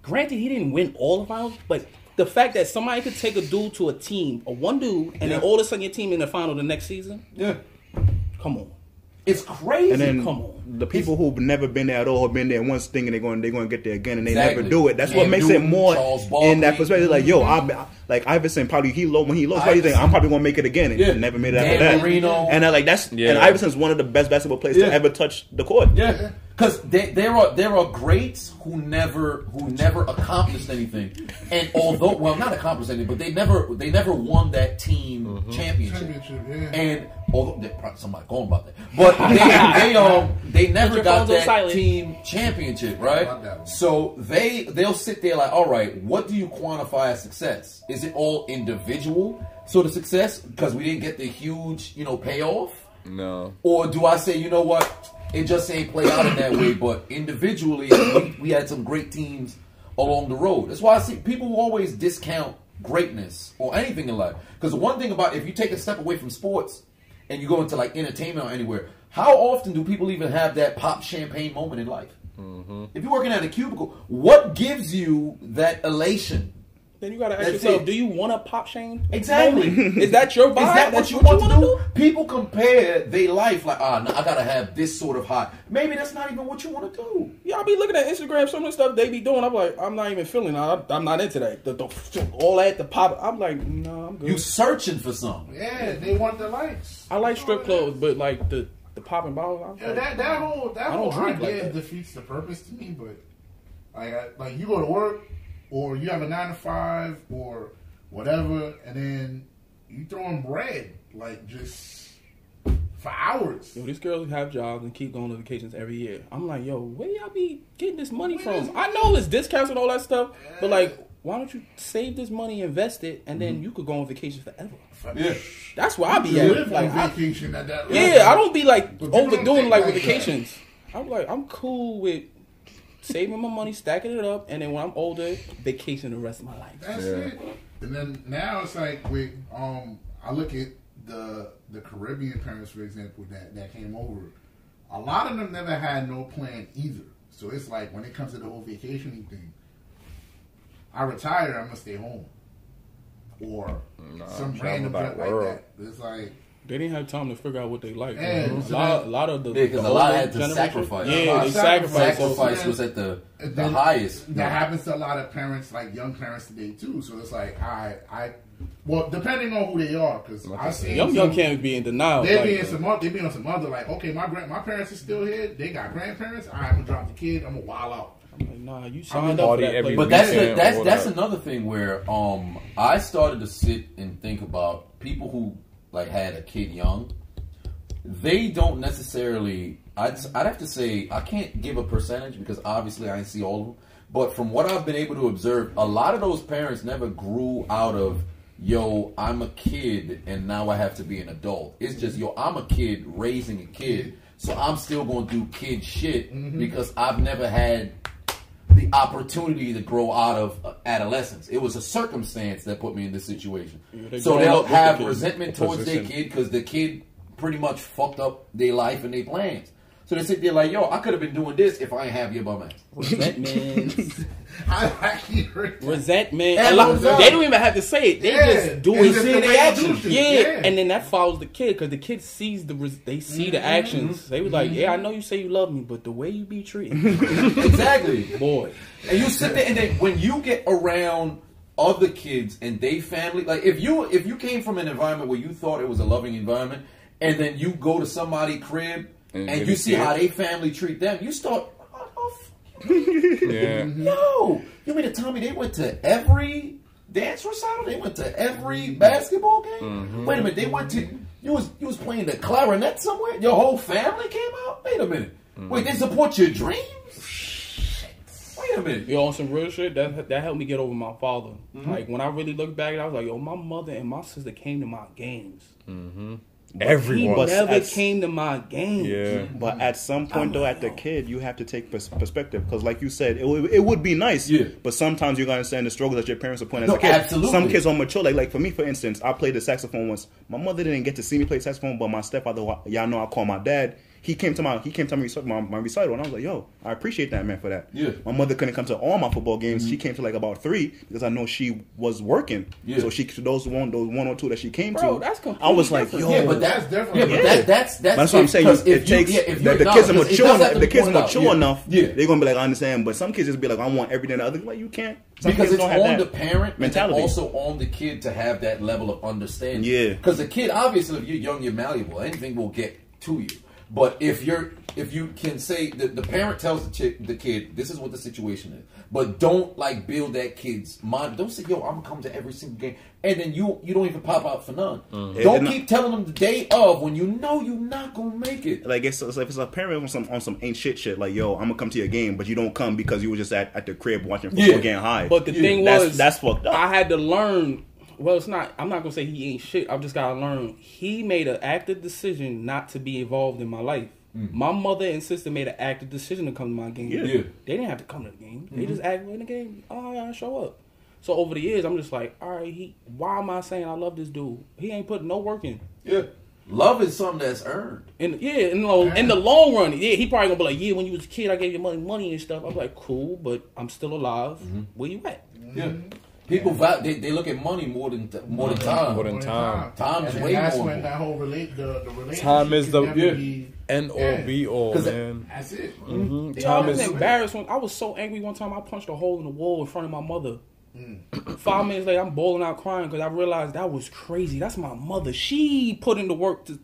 Granted, he didn't win all the finals, but the fact that somebody could take a dude to a team, a one dude, and then Yeah. all of a sudden your team in the final the next season, yeah, come on. It's crazy. And then Come on. the people who've never been there at all have been there once thinking they're going they're going to get there again and they Exactly. never do it. That's Cam what makes Newton, it more Charles in Barkley. that perspective. Like yo, mm-hmm. I like Iverson probably he low when he lost. Why do you think I'm probably going to make it again? And Yeah. never made it after Dan that. Marino. And I like that's Yeah. and Iverson's one of the best basketball players Yeah. to ever touch the court. Yeah, because there are there are greats who never who never accomplished anything, and although well not accomplished anything, but they never they never won that team championship. Championship, yeah. And although they- probably somebody going about that, but they they um they never got that silent. team championship, right? Not that one. So they they'll sit there like, all right, what do you quantify as success? Is it all individual sort of success because we didn't get the huge you know payoff? No. Or do I say, you know what, it just ain't play out in that way, but individually, we, we had some great teams along the road. That's why I see people who always discount greatness or anything in life. Because the one thing about if you take a step away from sports and you go into like entertainment or anywhere, how often do people even have that pop champagne moment in life? Mm-hmm. If you're working at a cubicle, what gives you that elation? Then you gotta ask That's yourself: it. Do you want a pop Shane? Exactly. Is that your vibe? Is that what That's you want to wanna do? People compare their life like, ah, no, I gotta have this sort of high. Maybe that's not even what you want to do. Yeah, I be looking at Instagram, some of the stuff they be doing. I'm like, I'm not even feeling. I, I'm not into that. The, the, all that the pop. I'm like, no, I'm good. You searching for something. Yeah, they want the likes. I like strip clubs, but like the the popping bottles. Yeah, like, that that whole that I whole don't drink like idea that. defeats the purpose to me. But like I, like you go to work or you have a nine to five or whatever, and then you throw throwing bread like just for hours. Yo, these girls have jobs and keep going on vacations every year. I'm like, yo, where y'all be getting this money from? I know it's discounts and all that stuff, but like, why don't you save this money, invest it, and then mm-hmm. you could go on vacation forever? Yeah. That's where I be You at. live Like, on I- vacation at that yeah. I don't be like But people don't overdoing like like with that. vacations. I'm like, I'm cool with saving my money, stacking it up, and then when I'm older, vacation the rest of my life. That's Yeah. it. And then now it's like with um, I look at the the Caribbean parents, for example, that that came over. A lot of them never had no plan either. So it's like when it comes to the whole vacationing thing, I retire, I'm gonna stay home, or Nah, some travel random that junk like world. that. It's like They didn't have time to figure out what they like. Yeah, man. so a, lot, a lot of the Yeah, 'cause the a lot older had to sacrifice. Yeah, they of sacrificed. sacrifice. So, was at the, And the highest. That happens to a lot of parents, like young parents today too. So it's like I, I, well, depending on who they are, because I see young young can't be in denial. They like, be in some, oth- they be on some other like, okay, my grand, my parents are still here. They got grandparents. All right, I'm gonna drop the kid. I'm gonna wild out. I'm like, nah, you signed up that every. But that's the, that's that's another thing where um I started to sit and think about people who like had a kid young. They don't necessarily. I'd I'd have to say I can't give a percentage because obviously I didn't see all of them. But from what I've been able to observe, a lot of those parents never grew out of yo I'm a kid and now I have to be an adult. It's just yo I'm a kid raising a kid, so I'm still gonna do kid shit mm-hmm. because I've never had the opportunity to grow out of uh, adolescence. It was a circumstance that put me in this situation. they so they'll up with the have resentment towards their kid because the kid pretty much fucked up their life and their plans. So they sit there like, yo, I could have been doing this if I ain't have your bum ass. resentment, I actually heard that. Yeah, lot- they don't even have to say it. They Yeah, just do it's it. just the the way action. do shit. Yeah, and then that follows the kid because the kid sees the res- they see the mm-hmm. actions. They was like, "Yeah, I know you say you love me, but the way you be treated, exactly. boy, And you sit there and then when you get around other kids and they family, like if you if you came from an environment where you thought it was a loving environment, and then you go to somebody crib And and, you see how they family treat them, you start. "Oh, oh, you Yeah. Yo, you mean to tell me they went to every dance recital? They went to every mm-hmm. basketball game? Mm-hmm. Wait a minute, they went to you was you was playing the clarinet somewhere? Your whole family came out? Wait a minute. Wait, they mm-hmm. support your dreams? Wait a minute. yo, on some real shit, that that helped me get over my father. Mm-hmm. Like when I really look back, at it I was like, yo, my mother and my sister came to my games. He Everyone. But never that's- came to my game. Yeah. But at some point, I'm though, like, at the kid, you have to take pers- perspective because, like you said, it, would- it would be nice. Yeah. But sometimes you gotta understand the struggles that your parents are putting as No, a kid. absolutely. Some kids are mature. Like, like for me, for instance, I played the saxophone once. My mother didn't get to see me play saxophone, but my stepfather, y'all know, I call my dad. He came to my he came to my recital, my, my recital, and I was like, "Yo, I appreciate that man for that." Yeah. Mm-hmm. My mother couldn't come to all my football games. She came to like about three because I know she was working. Yeah. So she to those one those one or two that she came Bro, to. that's I was like, different. "Yo, Yeah, but That's that, different. Yeah, but Yeah. that, that's that's that's what I'm saying. You, if it you- takes yeah, if the, the kids are because mature does enough. The kids are pointed out, mature yeah. enough. Yeah. They're gonna be like, I understand. But some kids just be like, I want everything. The other like, you can't. Some because it's on the parent mentality. and also on the kid to have that level of understanding. Yeah. Because the kid, obviously, if you're young, you're malleable. Anything will get to you. But if you're, if you can say the, the parent tells the chick, the kid, this is what the situation is, but don't like build that kid's mind. Don't say, yo, I'm gonna come to every single game, and then you you don't even pop out for none. Mm-hmm. Yeah, Don't and I- keep telling them the day of when you know you're not gonna make it. like it's, it's like if it's a parent on some on some ain't shit shit. Like, yo, I'm gonna come to your game, but you don't come because you were just at, at the crib watching football Yeah. getting high. But the Yeah, thing that's- was, that's fucked up. I had to learn. Well, it's not. I'm not gonna say he ain't shit. I've just gotta learn. He made an active decision not to be involved in my life. Mm-hmm. My mother and sister made an active decision to come to my game. Yeah. Yeah. They didn't have to come to the game. They mm-hmm. just act in the game. Oh, yeah, show up. So over the years, I'm just like, all right, he. Why am I saying I love this dude? He ain't putting no work in. Yeah, love is something that's earned. In yeah, in the, in the long run, yeah, he probably gonna be like, yeah, when you was a kid, I gave you money, money and stuff. I'm like, cool, but I'm still alive. Mm-hmm. Where you at? Yeah, people val- they, they look at money more than more than time. More than time. Time is way that's more when important. that whole relate the, the relationship Time is the- never yeah. be- End all Yeah. be all, 'Cause man. That's it. Mhm. Yeah, I was is embarrassed when I was so angry one time. I punched a hole in the wall in front of my mother. Mm. Five minutes later, I'm bawling out crying because I realized that was crazy. That's my mother. She put in the work to,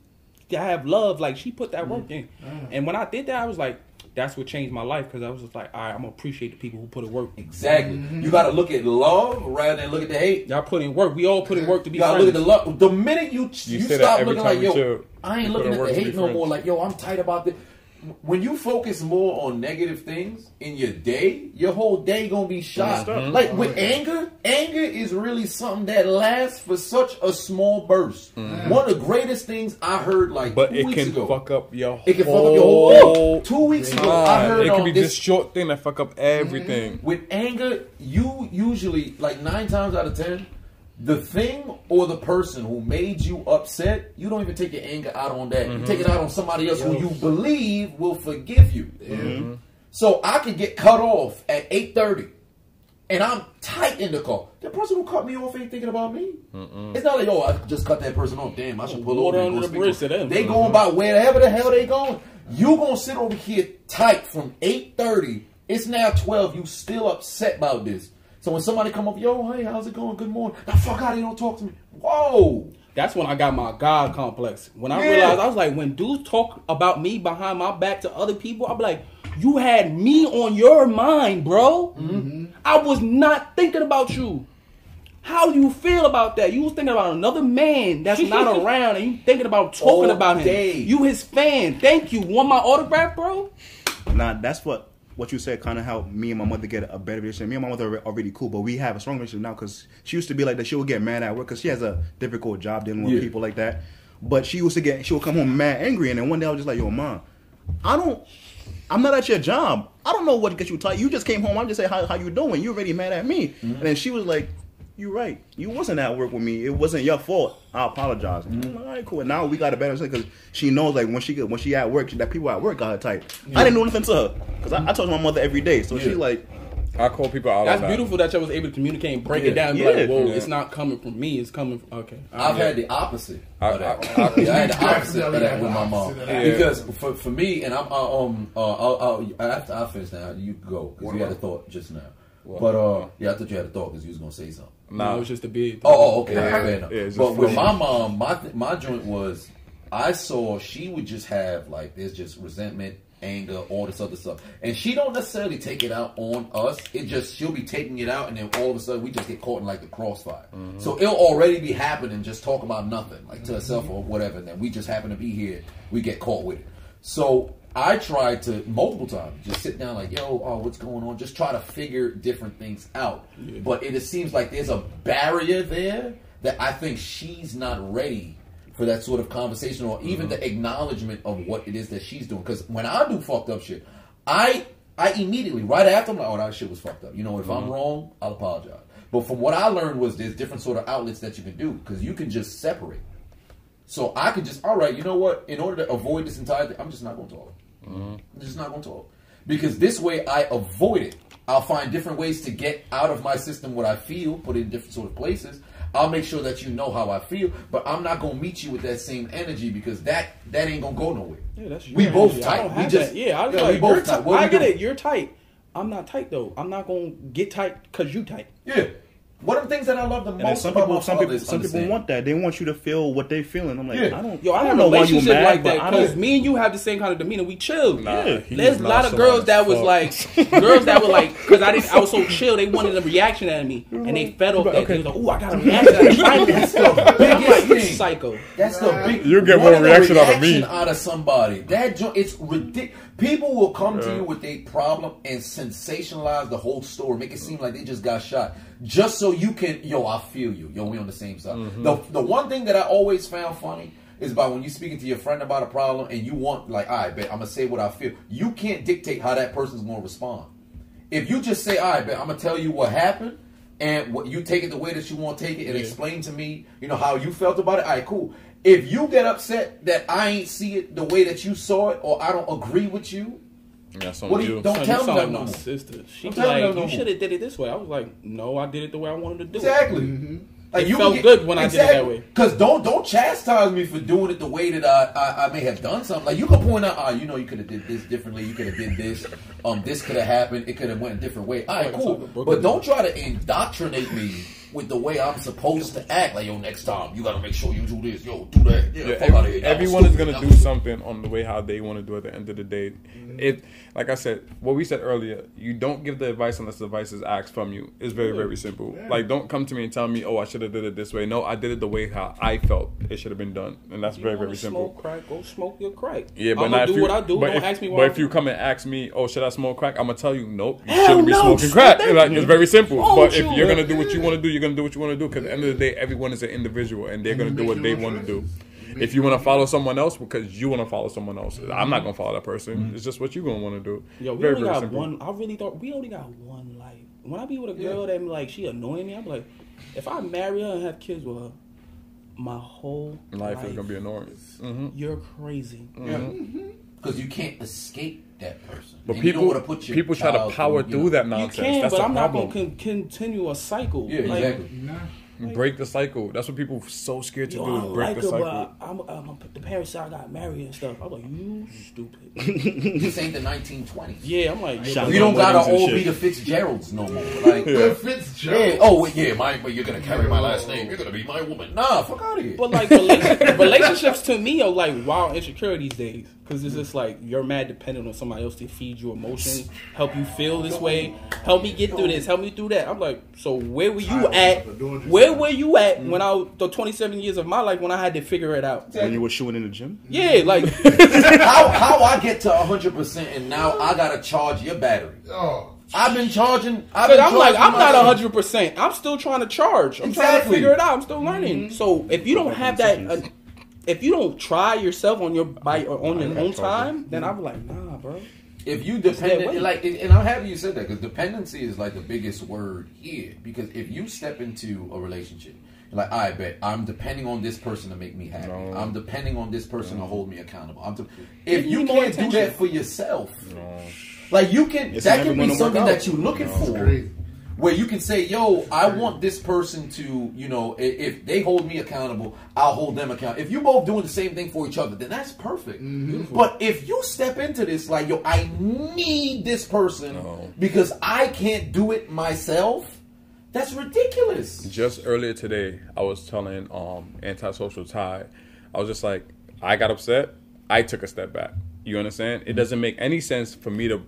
to have love. Like she put that work mm. in. Mm. And when I did that, I was like, that's what changed my life because I was just like, all right, I'm gonna appreciate the people who put in work. Exactly. Mm-hmm. You got to look at love rather than look at the hate. Y'all put in work. We all put in work to be You gotta friends. look at the love. The minute you you, say that stop every looking time like yo, chill. I ain't You looking at the hate no friends. more. Like yo, I'm tight about this. When you focus more on negative things in your day, your whole day gonna be shot. Like with anger, anger is really something that lasts for such a small burst. Mm. One of the greatest things I heard like. But two it weeks can ago. fuck up your it can fuck up your whole. Oh, two weeks ago, I heard It can be this this short thing that fuck up everything. with anger, you usually like nine times out of ten, the thing or the person who made you upset, you don't even take your anger out on that. You mm-hmm. take it out on somebody else who you believe will forgive you. Mm-hmm. So I could get cut off at eight thirty, and I'm tight in the car. The person who cut me off ain't thinking about me. It's not like, oh, I just cut that person off. Damn, I should pull Water over. and under go the speak bridge to them. They going mm-hmm. by wherever the hell they going. You gonna sit over here tight from eight thirty. It's now twelve. You still upset about this. So when somebody come up, yo, hey, how's it going? Good morning. Now fuck out, you don't talk to me. Whoa. That's when I got my God complex. When I Yeah. realized, I was like, when dudes talk about me behind my back to other people, I'm like, you had me on your mind, bro. Mm-hmm. I was not thinking about you. How do you feel about that? You was thinking about another man that's not around, and you thinking about talking All about him. day. You his fan. Thank you. Want my autograph, bro? Nah, that's what what you said kind of helped me and my mother get a better relationship. Me and my mother are already cool, but we have a strong relationship now because she used to be like that. She would get mad at work because she has a difficult job dealing with Yeah. people like that. But she used to get she would come home mad, angry, and then one day I was just like, "Yo, mom, I don't." I'm not at your job. I don't know what gets you tight. You just came home. I'm just saying how, how you doing. You already mad at me. Mm-hmm. And then she was like, "You right. You wasn't at work with me. It wasn't your fault. I apologize." I'm like, All right, cool. And now we got a better because she knows like when she get when she at work, that people at work got her tight. I didn't do anything to her because I, I talk to my mother every day. So she like, I call people out. That's on that. beautiful that y'all was able to communicate and break Yeah. it down. And be Yeah. like, whoa, Yeah. it's not coming from me. It's coming from okay. I've Yeah. had the opposite. I- of that. I- I- Yeah, I had the opposite of that with my mom opposite because for, for me and I'm uh, um uh I'll, I'll, after I finish now you go because you had a thought just now. But uh yeah I thought you had a thought because you was gonna say something. No, it was just a big. Oh, oh, okay, Yeah. fair enough. Yeah, but with my mom, my th- my joint was I saw she would just have like there's just resentment, anger, all this other stuff, and she don't necessarily take it out on us. It just she'll be taking it out, and then all of a sudden we just get caught in like the crossfire. Mm-hmm. So it'll already be happening, just talk about nothing, like to herself or whatever, and then we just happen to be here, we get caught with it. So I tried to multiple times just sit down like, yo, oh, what's going on? Just try to figure different things out. But it just seems like there's a barrier there that I think she's not ready for that sort of conversation or even mm-hmm. the acknowledgement of what it is that she's doing. Because when I do fucked up shit, I I immediately right after I'm like, oh, that shit was fucked up. You know, if I'm mm-hmm. wrong, I'll apologize. But from what I learned was there's different sort of outlets that you can do because you can just separate. So I could just, all right, you know what? In order to avoid this entire thing, I'm just not going to talk. Mm-hmm. I'm just not going to talk. Because this way I avoid it. I'll find different ways to get out of my system what I feel, put it in different sort of places. I'll make sure that you know how I feel, but I'm not gonna meet you with that same energy because that that ain't gonna go nowhere. Yeah, that's we your both energy. I tight. We just that. yeah, I was yeah, like, we both tight. I get do? it. You're tight. I'm not tight though. I'm not gonna get tight because you tight. Yeah. One of the things that I love the and most some about people, my some people, is some people want that. They want you to feel what they're feeling. I'm like, Yeah. I don't, Yo, I, I don't know why you relationship mad, like but that because me and you have the same kind of demeanor. We chill. Nah, Yeah. he There's a lot of girls as that was like, girls that were like, because I didn't, I was so chill. They wanted a reaction out of me, and they fed off that. Okay. They was like, "Oh, I got a reaction out of finally." That's the I'm like, biggest thing. psycho. That's the big. You get more wanting reaction out of me. out of somebody. That jo- it's ridiculous. People will come to you with a problem and sensationalize the whole story, make it seem like they just got shot, just so you can. Yo, I feel you. Yo, we on the same side. Mm-hmm. The the one thing that I always found funny is about when you're speaking to your friend about a problem and you want like, all right, bet I'm gonna say what I feel. You can't dictate how that person's gonna respond. If you just say, all right, bet I'm gonna tell you what happened. And what you take it the way that you want to take it, and explain to me, you know how you felt about it. All right, cool. If you get upset that I ain't see it the way that you saw it, or I don't agree with you, That's What on do you- you. don't Son, tell you me sound that no more. sister. She Don't was tell me that like, no "You should have did it this way." I was like, "No, I did it the way I wanted to do Exactly. it." Like It you felt can good when I did it that way. Because don't don't chastise me for doing it the way that I, I, I may have done something. Like you can point out, ah, you know, you could have did this differently. You could have did this. Um, this could have happened. It could have went a different way. All right, cool. it's like a book But don't try to indoctrinate me with the way I'm supposed to act. Like, yo, next time you gotta make sure you do this. Yo, do that. Yeah, Yeah, fuck outta every- here. That everyone is gonna do something on the way how they want to do It at the end of the day. Mm-hmm. It, like I said, what we said earlier, you don't give the advice unless the advice is asked from you. It's very very simple. Like don't come to me and tell me, oh, I should have did it this way. No, I did it the way how I felt it should have been done, and that's You very very simple. Smoke crack, go smoke your crack. Yeah, but I'm not gonna if do you, what I do. But Don't if, ask me why. but I if you come and ask me, oh, should I smoke crack? I'm gonna tell you, nope, you Hell shouldn't be smoking crack. Like, it's very simple. But if you're gonna do what you want to do, you're gonna do what you want to do. Because at the end of the day, everyone is an individual, and they're And gonna do what they want to do. choices. You make If you want to follow someone else because you want to follow someone else, I'm not gonna follow that person. Mm-hmm. It's just what you're gonna want to do. Yo, we very only very got simple. one. I really thought we only got one life. When I be with a girl that like she annoying me, I'm like, if I marry her and have kids with her, my whole Life is gonna be annoying. hmm You're crazy. Mm-hmm. because mm-hmm. you can't escape that person. But And you don't people put your people try to child power you through know- that You nonsense. can, That's but the I'm not problem. gonna continue a cycle. Yeah, Like, exactly. Nah. break the cycle. That's what people so scared to Yo, do. Is break like the her, cycle. but I'm, I'm, the parents said I got married and stuff. I'm like, you stupid. This ain't the 1920s. yeah, I'm like, yo, Shout We don't gotta all be the Fitzgeralds no more. Like, The yeah. Fitzgerald. oh yeah, my, but you're gonna carry my last name. You're gonna be my woman. Nah, fuck out of here. But like relationships to me are like wild insecure these days because it's just like you're mad dependent on somebody else to feed you emotions, help you feel this way, help me get through this, help me through that. I'm like, so where were you at? Where were you at mm-hmm. when I the 27 years of my life when I had to figure it out? When you were shooting in the gym, Yeah, mm-hmm. like how how I get to 100 percent and now I gotta charge your battery. Oh, I've been charging. I've But been I'm like, I'm not hundred percent. I'm still trying to charge. I'm trying to figure it out. I'm still learning. Mm-hmm. So if you don't have that, uh, if you don't try yourself on your by or on your own time, then I'm like, nah, bro. If you depend, like, and I'm happy you said that because dependency is like the biggest word here. Because if you step into a relationship, like, I bet I'm depending on this person to make me happy. No. I'm depending on this person to hold me accountable. I'm de- if Give you me more can't do that for yourself, like you can, It's that can be something that you're looking No. for. Crazy. Where you can say, "Yo, I want this person to, you know, i- if they hold me accountable, I'll hold them accountable." If you both doing the same thing for each other, then that's perfect. But if you step into this like, "Yo, I need this person No. because I can't do it myself," that's ridiculous. Just earlier today, I was telling um antisocial Ty, I was just like, I got upset. I took a step back. You understand? It doesn't make any sense for me to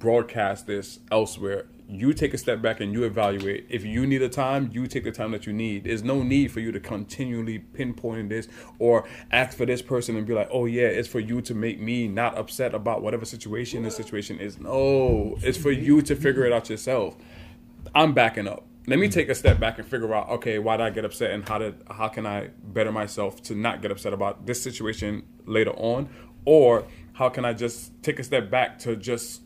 broadcast this elsewhere. You take a step back and you evaluate. If you need a time, you take the time that you need. There's no need for you to continually pinpoint this or ask for this person and be like, oh yeah, it's for you to make me not upset about whatever situation the situation is. No, it's for you to figure it out yourself. I'm backing up. Let me take a step back and figure out, okay, why did I get upset and how did how can I better myself to not get upset about this situation later on? Or how can I just take a step back to just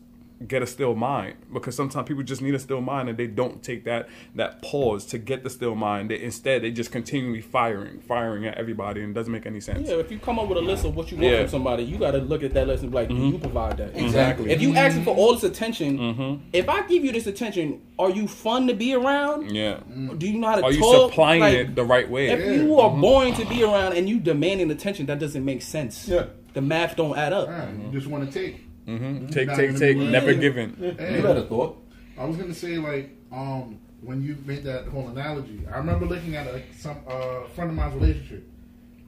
get a still mind? Because sometimes people just need a still mind and they don't take that that pause to get the still mind. They instead they just continually firing, firing at everybody and it doesn't make any sense. Yeah, if you come up with a list of what you want Yeah. from somebody, you got to look at that list and be like, do you mm-hmm. provide that? Exactly. If you mm-hmm. asking for all this attention, mm-hmm. if I give you this attention, are you fun to be around? Yeah. Mm. Do you know how to Are you supplying Like, it the right way? If you are boring to be around and you demanding attention, that doesn't make sense. Yeah. The math don't add up. Man, you just want to take. Mhm. Take, take, take. Never Yeah. given. You better thought. I was gonna say like um when you made that whole analogy, I remember looking at like some uh, friend of mine's relationship,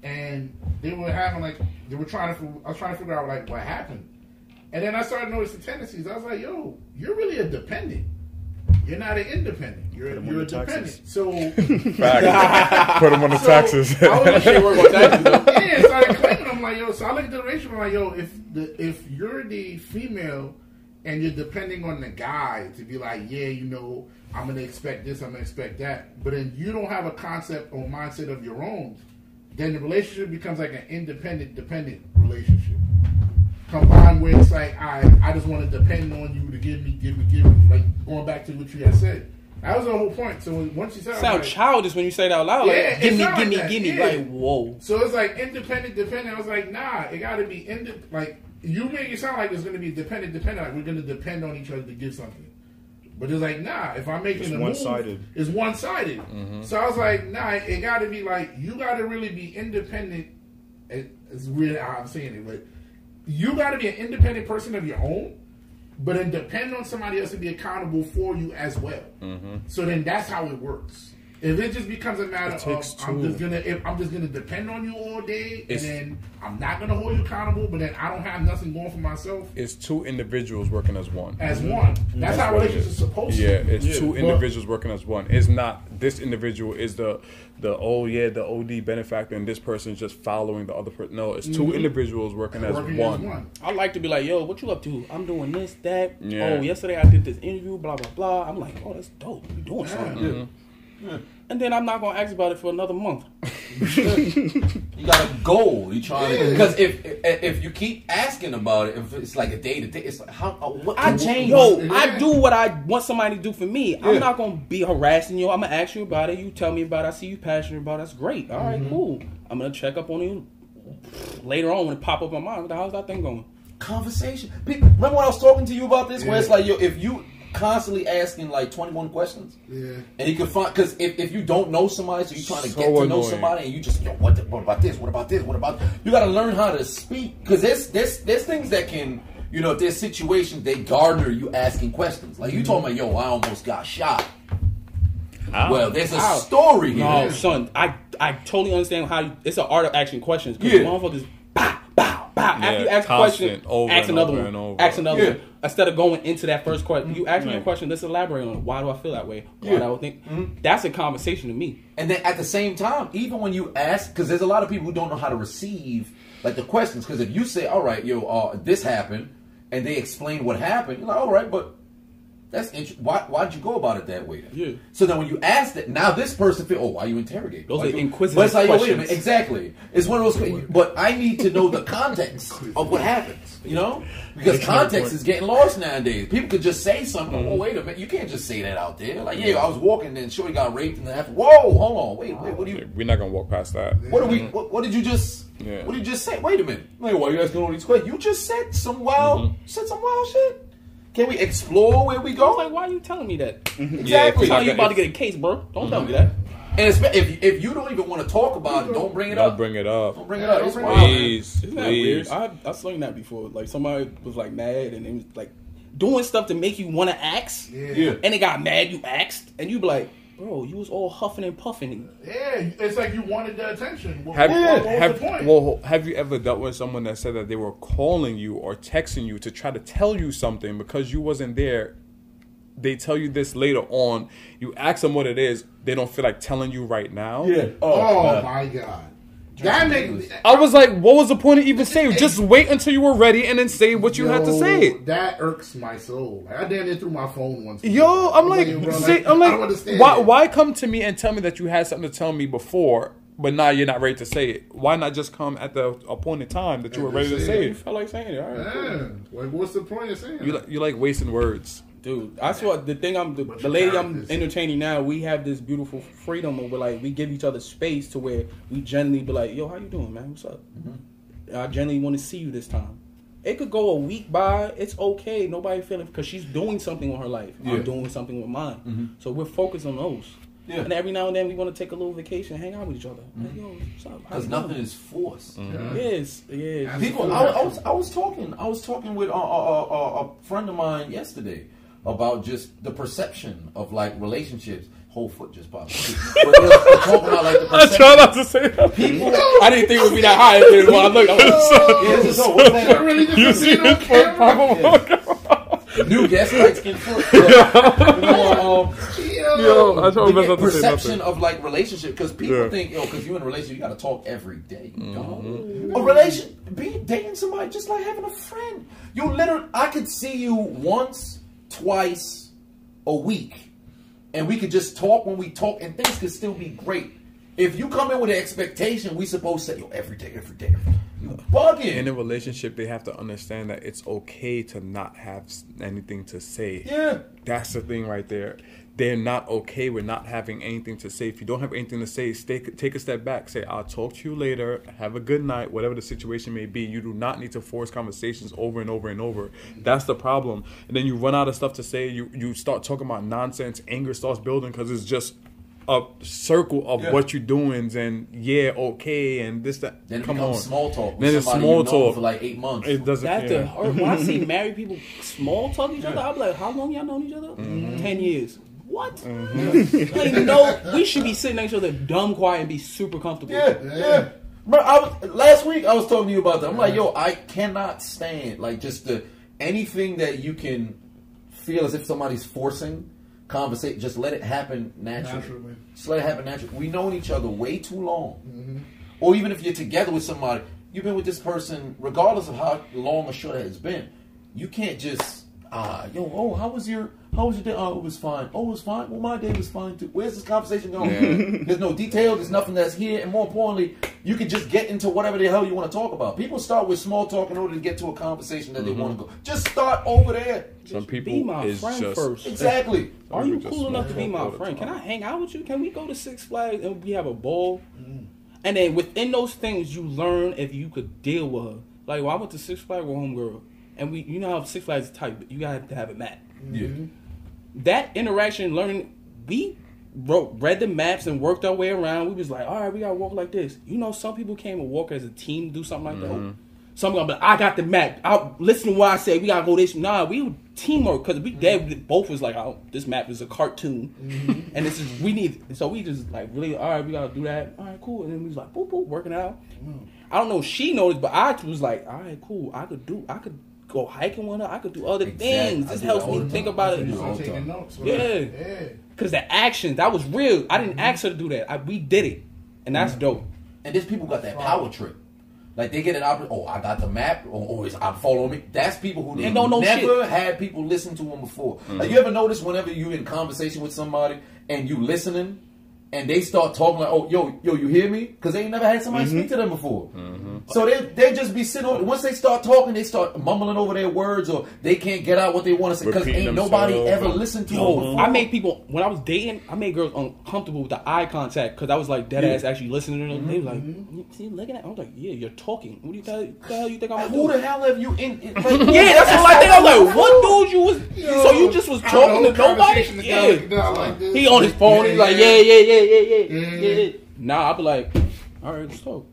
and they were having like they were trying to. I was trying to figure out like what happened, and then I started noticing tendencies. I was like, "Yo, you're really a dependent. You're not an independent. You're Put 'em you're on a taxes. dependent." So Put them on the So, taxes. I was Shit, work on taxes, though. yeah, so I claiming I'm like, yo, so I look at the ratio, I'm like, yo, if the if you're the female and you're depending on the guy to be like, yeah, you know, I'm gonna expect this, I'm gonna expect that, but then you don't have a concept or mindset of your own, then the relationship becomes like an independent, dependent relationship. Combined with it's like I I just want to depend on you to give me, give me, give me. Like going back to what you had said. That was the whole point. So once you said, I was Sound like, childish when you say that out loud. Yeah, like, give me, give me, give me. yeah. Like, whoa. So it's like independent, dependent. I was like, nah, it got to be independent. like you make it sound like it's going to be dependent, dependent. Like we're going to depend on each other to give something. But it's like, nah. If I'm making It's a one-sided. move, it's one sided. Mm-hmm. So I was like, nah. It got to be like you got to really be independent. It- It's weird how I'm saying it, but you got to be an independent person of your own. But then depend on somebody else to be accountable for you as well. Mm-hmm. So then that's how it works. If it just becomes a matter of takes I'm just gonna if I'm just gonna depend on you all day, It's- and then I'm not gonna hold you accountable, but then I don't have nothing going for myself It's two individuals working as one. as one. That's, how what it relationships is. are supposed Yeah, to. Be. Yeah, it's Yeah. two But- individuals working as one. It's not this individual is the the oh yeah the OD benefactor and this person is just following the other person. No, it's 2 individuals working as Working one. as one. I like to be like, yo, what you up to? I'm doing this, that. Yeah. Oh, yesterday I did this interview, blah blah blah. I'm like, oh, that's dope. You doing something? Mm-hmm. And then I'm not gonna ask about it for another month. You got a goal. You trying to because if, if if you keep asking about it, if it's like a day to day, it's like how uh, what I change? Yo, Yeah. I do what I want somebody to do for me. Yeah. I'm not gonna be harassing you. I'm gonna ask you about it. You tell me about it. I see you passionate about it. That's great. All right, cool. I'm gonna check up on you later on when it pop up in my mind. How's that thing going? conversation. Remember when I was talking to you about this, where it's like, yo, if you constantly asking like twenty one questions, Yeah. and you can find because if, if you don't know somebody, so you're trying to So get to know somebody, and you just yo, what the, what about this? What about this? What about you got to learn how to speak because there's there's there's things that can. You know, if there's situations they garner you asking questions. Like you talking me, yo, I almost got shot. Well, there's a How? story here. No, son, I I totally understand how you, it's an art of asking questions. Because Yeah. motherfuckers, After you ask a constant, question, over ask and another over one. and over. Ask another Yeah. one. Instead of going into that first question, you ask me a question. Let's elaborate on it. Why do I feel that way? Why Yeah. do I think that's a conversation to me? And then at the same time, even when you ask, because there's a lot of people who don't know how to receive like the questions. Because if you say, "All right, yo, uh, this happened," and they explain what happened, you're like, "All right, but that's interesting. Why why'd you go about it that way?" Then? Yeah. So then when you ask that, now this person feel, "Oh, why you interrogate?" Those Why are you-" inquisitive But it's like, yo, wait a minute, exactly. It's one of those. But I need to know the context of what happens. You know, because context is getting lost nowadays. People could just say something. Mm-hmm. Oh, wait a minute, you can't just say that out there. Like, yeah, I was walking and Shorty got raped, and after, whoa, hold on, wait, wait, what do you? We're not gonna walk past that. What do we? What, what did you just? Yeah. What did you just say? Wait a minute. Like, why are you asking all these questions? You just said some wild, said some wild shit. Can we explore where we I was go? like, why are you telling me that? Mm-hmm. exactly. Tell not you gonna- about to get a case, bro. Don't tell me mm-hmm. that. and if if you don't even want to talk about it, don't bring it up. Don't up. bring it up. Don't bring it up. It's Don't wild. man. Please, Isn't that weird? please. I I seen that before. Like somebody was like mad and they was like doing stuff to make you want to ask. Yeah. Yeah. And they got mad. You asked, and you be like, bro, you was all huffing and puffing. Yeah, it's like you wanted the attention. What, Have, what, what was have, the point? well, have you ever dealt with someone that said that they were calling you or texting you to try to tell you something because you wasn't there? They tell you this later on. You ask them what it is. They don't feel like telling you right now. Yeah. Oh, oh my god, that makes I was like, what was the point of even saying? Just wait until you were ready and then say what you had to say. That irks my soul. Like, I damn near threw my phone once. Yo, I'm like, yo, bro, say, like, I'm I don't like, understand why, why come to me and tell me that you had something to tell me before, but now you're not ready to say it? Why not just come at the appointed time that you were ready to say You it? felt like saying it. All right, cool. Like, what's the point of saying? You that? like, you like wasting words. Dude. That's what the thing. I'm the, the lady I'm entertaining now. We have this beautiful freedom where like we give each other space to where we generally be like, yo, how you doing, man? What's up? Mm-hmm. I generally want to see you this time. It could go a week by. It's okay. Nobody feeling because she's doing something with her life. Yeah. I'm doing something with mine. Mm-hmm. So we're focused on those. Yeah. And every now and then we want to take a little vacation, hang out with each other. Like, mm-hmm. yo, what's Because nothing is forced. Yeah. Yes, yes. People, I, I was, I was talking, I was talking with a, a, a, a friend of mine yesterday about just the perception of like relationships. Whole foot just popped. but talking about like the perception. not to say that. People, I didn't think it would be that high. When I looked, I was yeah, so. What's That that? really just You see his foot camera? pop New guest, light skin foot. Yeah. Um, Yo, I told the myself perception of like relationship because people Yeah. think yo because you're in a relationship you got to talk every day. Mm-hmm. A relation, be dating somebody just like having a friend. You literally, I could see you once, twice a week, and we could just talk when we talk, and things could still be great. If you come in with an expectation, we supposed to say yo every day, every day, every day. You bugging. In a relationship, they have to understand that it's okay to not have anything to say. yeah. That's the thing right there. They're not okay with not having anything to say. If you don't have anything to say, stay, take a step back. Say, I'll talk to you later. Have a good night, whatever the situation may be. You do not need to force conversations over and over and over. That's the problem. And then you run out of stuff to say. You, you start talking about nonsense. Anger starts building because it's just a circle of Yeah. what you're doing and yeah, okay, and this, that. Then it Come becomes on. small talk. Then it's small you know talk. for like eight months. It doesn't. That's yeah. the or when I see married people small talk each other, I'm like, how long y'all known each other? Mm-hmm. Ten years. What? Mm-hmm. like, no, we should be sitting next to each other, dumb quiet, and be super comfortable. Yeah, yeah. Bro, I was last week. I was talking to you about that. I'm like, yo, I cannot stand like just the anything that you can feel as if somebody's forcing conversation. Just let it happen naturally. Naturally. Just let it happen naturally. We known each other way too long, Mm-hmm. or even if you're together with somebody, you've been with this person regardless of how long or short it has been. You can't just ah, yo, oh, how was your how was your day? Oh, it was fine. Oh, it was fine. Well, my day was fine too. Where's this conversation going? There's no detail. There's nothing that's here. And more importantly, you can just get into whatever the hell you want to talk about. People start with small talk in order to get to a conversation that they want to go. Just start over there. Some Be people my is friend just first. Exactly. Are you cool enough to be my friend? Can. I hang out with you? Can we go to Six Flags and we have a ball? Mm. And then within those things, you learn if you could deal with her. Like, well, I went to Six Flags with homegirl, and we, you know how Six Flags is tight, but you gotta have a map. Yeah. That interaction, learning, we wrote, read the maps and worked our way around. We was like, all right, we gotta walk like this. You know, some people came and walk as a team, do something like that. Mm-hmm. Some gonna be like, I got the map. I'll listen to what I say. We gotta go this. Nah, we teamwork because we dad mm-hmm. both was like, oh, this map is a cartoon, mm-hmm. and this is we need. So we just like really, all right, we gotta do that. All right, cool. And then we was like, boop boop, working out. I don't know if she noticed, but I was like, all right, cool. I could do. I could go hiking with her. I could do other Exactly. things. This helps me the think time. about it. do You all start the taking time. notes. Yeah. Yeah. Because the actions, that was real. I didn't ask her to do that. I, we did it, and that's dope. And there's people got that power trip. Like they get an opportunity. Oh, I got the map. Or, oh, it's, I'm following me. That's people who And don't know never had people listen to them before. Like you mm-hmm. ever notice whenever you're in conversation with somebody and you listening, and they start talking like, "Oh, yo, yo, you hear me?" Because they ain't never had somebody speak to them before. So they they just be sitting on. Once they start talking, they start mumbling over their words, or they can't get out what they want to say because ain't nobody ever listened to Yo, them before. I made people when I was dating. I made girls uncomfortable with the eye contact because I was like dead Yeah. ass actually listening to them. They was like, mm-hmm. "You see, looking at." I was like, "Yeah, you're talking. What do you tell? What the hell you think I'm who do?" the hell have you in? in like, Yeah, that's what I think. I'm like, what dude you was? so you just was talking to nobody? Yeah. together, down like. He on his phone. He's like, yeah, yeah, yeah, yeah, yeah, yeah. Mm-hmm. Yeah. yeah. Nah, I be like, all right, let's talk.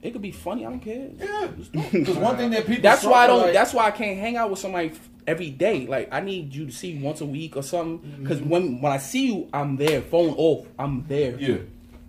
It could be funny. I don't care. Yeah, because one thing that people That's why I don't. like- that's why I can't hang out with somebody every day. Like I need you to see me once a week or something. Mm-hmm. Because when when I see you, I'm there. Phone off. I'm there. yeah.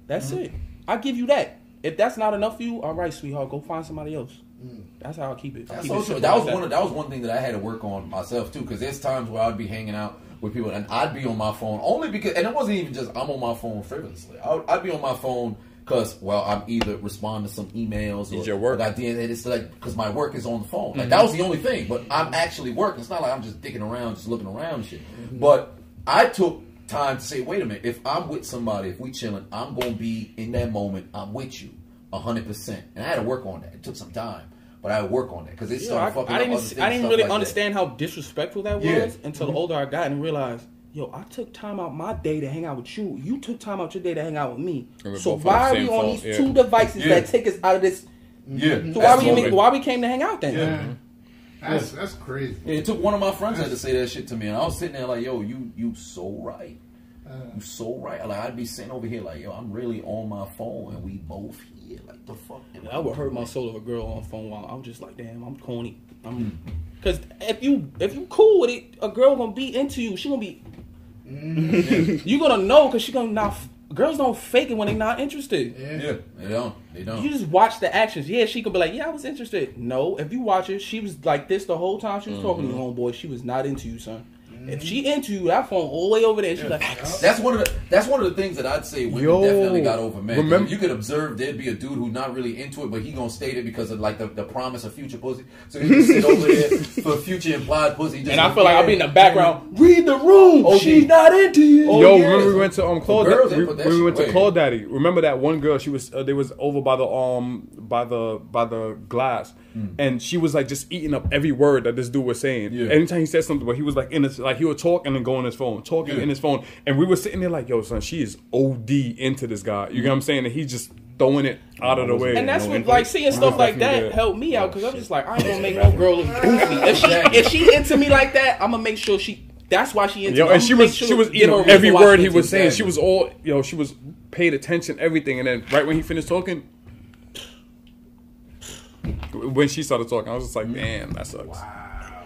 That's mm-hmm. it. I give you that. If that's not enough for you, all right, sweetheart, go find somebody else. Mm. That's how I keep it. I keep so it That was one. Of, that was one thing that I had to work on myself too. Because there's times where I'd be hanging out with people and I'd be on my phone only because, and it wasn't even just I'm on my phone frivolously. I'd, I'd be on my phone because well, I'm either responding to some emails or It's your work. I and it's like because my work is on the phone. Like mm-hmm. that was the only thing. But I'm actually working. It's not like I'm just dicking around, just looking around and shit. Mm-hmm. But I took time to say, wait a minute. If I'm with somebody, if we chilling, I'm gonna be in that moment. I'm with you, hundred percent. And I had to work on that. It took some time. But I had to work on it because it Yeah, started I, fucking I up didn't. other see- things, I didn't really like that. understand how disrespectful that was Yeah. Mm-hmm. until the older I got and realized, yo, I took time out my day to hang out with you. You took time out your day to hang out with me. So why are we on phone, these yeah. two devices Yeah. that take us out of this? Yeah. So why we Absolutely. why we came to hang out then? Yeah. That's that's crazy. Yeah, it took one of my friends had to say that shit to me, and I was sitting there like, "Yo, you you so right, Uh. you so right." Like I'd be sitting over here like, "Yo, I'm really on my phone, and we both here. Like the fuck." am I That would hurt doing? my soul if a girl on the phone while I was just like, damn, I'm corny. I'm mm-hmm. because if you if you cool with it, a girl gonna be into you. She gonna be. Mm-hmm. You gonna know because she gonna not. Girls don't fake it when they not interested. Yeah. Yeah, they don't. They don't. You just watch the actions. Yeah, she could be like, "Yeah, I was interested." No, if you watch it, she was like this the whole time she was talking to mm-hmm. you, homeboy. She was not into you, son. If she into you, that phone all the way over there. She's like, That's one of the that's one of the things that I'd say women Yo, definitely got over men. remember- you could observe there'd be a dude who's not really into it, but he gonna state it because of like the, the promise of future pussy. So he just sit over there for future implied pussy. Just and I feel like I'll be in the background. Read the room. Oh, She's yeah. not into you. Oh, Yo, yeah. remember we went to um Claw girls, Daddy. they put that We, we went to away. Claw Daddy. Remember that one girl? She was uh, they was over by the um by the by the glass, Mm. and she was like just eating up every word that this dude was saying. Yeah. Anytime he said something, but he was like in his like he would talk and then go on his phone, talking Yeah. in his phone, and we were sitting there like, yo, son, she is OD into this guy. You get what I'm saying? And he's just throwing it out of the way. And that's you what like seeing stuff like that did. helped me out because I'm just like I ain't gonna make no girl look goofy. If she if she into me like that, I'm gonna make sure she. That's why she into Yo, me. and she was sure she was to eating up every word he was me. saying. She was all yo, Know, she was paid attention everything, and then right when he finished talking, when she started talking, I was just like, damn, that sucks.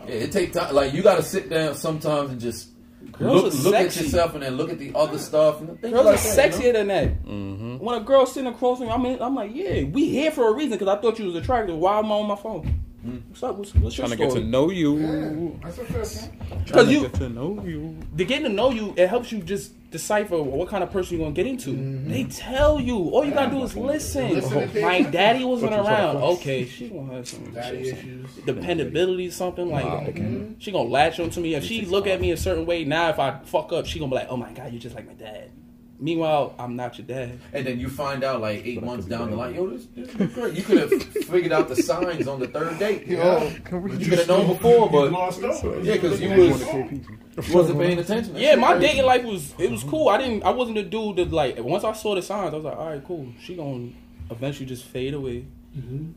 Yeah, it take time. Like you got to sit down sometimes and just Girls look, look at yourself and then look at the other stuff. And things Girls like are that, sexier you know? than that. Mm-hmm. When a girl sitting across from me, I mean, I'm like, yeah, we here for a reason because I thought you was attractive. Why am I on my phone? Mm-hmm. What's up? What's, what's your Trying to get to know you. Yeah, that's a fair point. Trying to you- get to know you. to getting to know you, it helps you just decipher what kind of person you're gonna get into. Mm-hmm. They tell you. All you gotta do is listen. Listen and pay My daddy wasn't What you trying to around. Okay, she gonna have some, Daddy some issues. dependability, something like. Mm-hmm. She gonna latch onto me. If she look at me a certain way, now if I fuck up, she gonna be like, "Oh my god, you're just like my dad." Meanwhile, I'm not your dad. And then you find out like eight months down the line, yo, this, this is great. You could have figured out the signs on the third date. You know? But You could have known before, but lost yeah, because you was you wasn't paying attention. Yeah, my dating life was it was cool. I didn't I wasn't the dude that like once I saw the signs, I was like, all right, cool. She gonna eventually just fade away.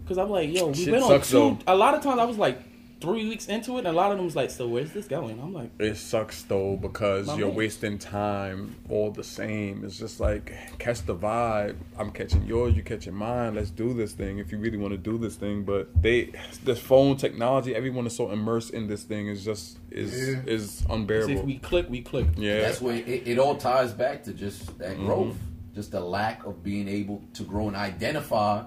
Cause I'm like, yo, we Shit been on two. though. A lot of times I was like three weeks into it, and a lot of them was like, so where's this going? I'm like, It sucks though because you're man. wasting time all the same. It's just like catch the vibe. I'm catching yours, you catching mine. Let's do this thing if you really want to do this thing. But they, this phone technology, everyone is so immersed in this thing. Is just is Yeah. is if unbearable. we click, we click. yeah, That's where it, it all ties back to just Mm-hmm. that growth, just the lack of being able to grow and identify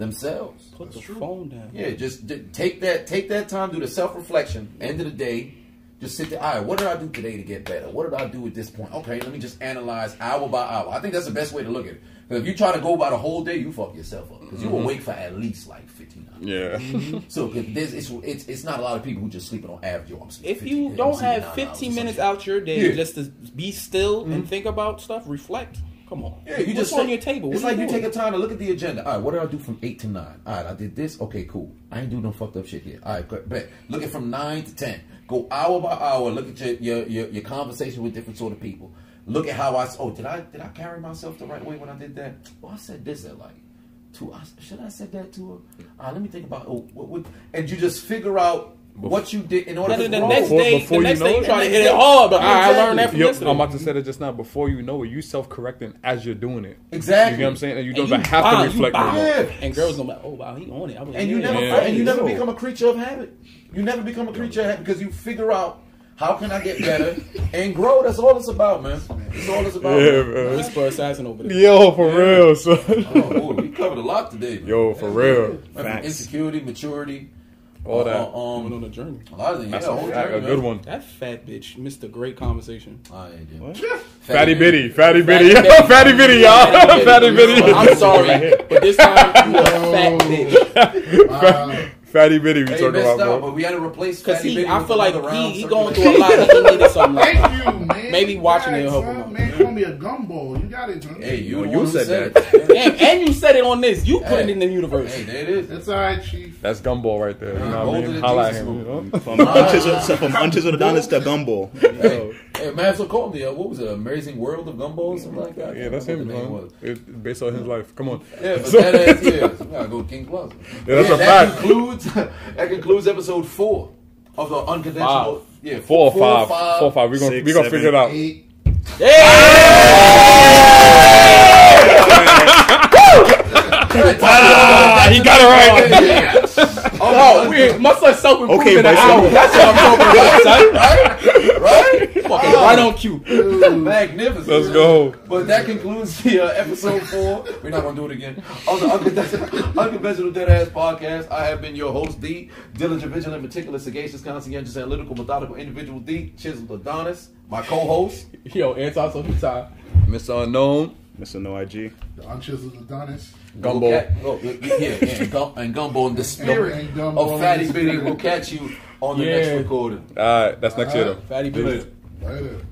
themselves. Put the phone down. Yeah, just d- take that take that time, do the self reflection. End of the day, just sit there. All right, what did I do today to get better? What did I do at this point? Okay, let me just analyze hour by hour. I think that's the best way to look at it. Because if you try to go by the whole day, you fuck yourself up. Because you awake for at least like fifteen hours. yeah. so there's, it's, it's it's not a lot of people who just sleeping on average. Yo, I'm sleeping If 50 you don't have 15 hours or some minutes out your day Yeah. Mm-hmm. just to be still and think about stuff, reflect. Come on. Yeah, you just on your table. It's What are like you take a time to look at the agenda. All right, what did I do from eight to nine? All right, I did this. Okay, cool. I ain't do no fucked up shit here. All right. Bet. Look at from nine to ten. Go hour by hour. Look at your your your, your conversation with different sort of people. Look at how I. Oh, did I did I carry myself the right way when I did that? Oh, I said this at like two. I, should I said that to her? All right, let me think about. Oh, what, what, and you just figure out what you did in order to then the grow. next Before- day, before the you next know day you it- try to hit it hard, but I, I learned that from Yo, yesterday. I'm about to say that just now. Before you know it, you self correcting as you're doing it. Exactly. You know what I'm saying? And you And don't you even have bow, to reflect bow. on it. Yeah. And girls gonna be like, oh wow, he on it. I was like, and you yeah. never Yeah. and you never become a creature of habit. You never become a creature of habit because you figure out how can I get better and grow. That's all it's about, man. That's all it's about. Yeah, man. bro. Whisper assassin over there. Yo, for real, son. Oh, boy, we covered a lot today. Man. Yo, for real. Facts. insecurity, maturity, All that. uh, Went um, on a journey. a lot of things. That's yeah, a, whole journey, a good one. That fat bitch missed a great conversation. Oh, yeah, dude. Fatty bitty, fatty bitty, Fatty fatty bitty, y'all. Fatty bitty. I'm sorry, but this time you a fat bitch. Uh, Fatty bitty, we Hey, talking about, out, bro. but we had to replace Cause Fatty he, Bitty I feel like another he, he going through a lot. He needed something. Like Thank you, man. Maybe watching it Yes, help son. him out. Man, call me a gumball. You got it, man. Hey, you, You the one who said said that. it. Damn, and you said it on this. You put it in the universe. Hey, there it is. That's all right, Chief. That's gumball right there. You know what I Hold mean? it, Holla at Jesus. him, you know? From unchiseled, so from Adonis to Gumball. Hey, hey, man, so called the uh, what was it? Amazing World of Gumball or something like that. Yeah, that's him, don't know what the name man. It's based on his life. Come on. Yeah, but that ass is. We gotta go King Plaza. Yeah, that's a that fact. concludes that concludes episode four of the unconventional. Five. Yeah, Four or five. Four or five. We're going six, we gonna seven, figure it out. Eight. Ah, he got it right. Oh, we must have self improvement Okay, in an hour. That's what I'm talking about, son. right, right, Fucking right on cue. magnificent. Let's go. But that concludes the uh, episode four. We're not gonna do it again. On the Unconventional, Unconventional Dead Ass Podcast, I have been your host, D. Diligent, vigilant, meticulous, sagacious, conscientious, analytical, methodical individual, D. Chiseled Adonis. My co-host. Yo, anti-social time. Mr. Unknown. Mr. No IG. The unchiseled Adonis. Gumball. We'll cat- oh, yeah, yeah, yeah, and, gum, and Gumbo in the spirit And Gumbo oh, of Fatty Bitty. We'll catch you on the Yeah. next recording. All right, that's next year, though. Fatty bitch. Later.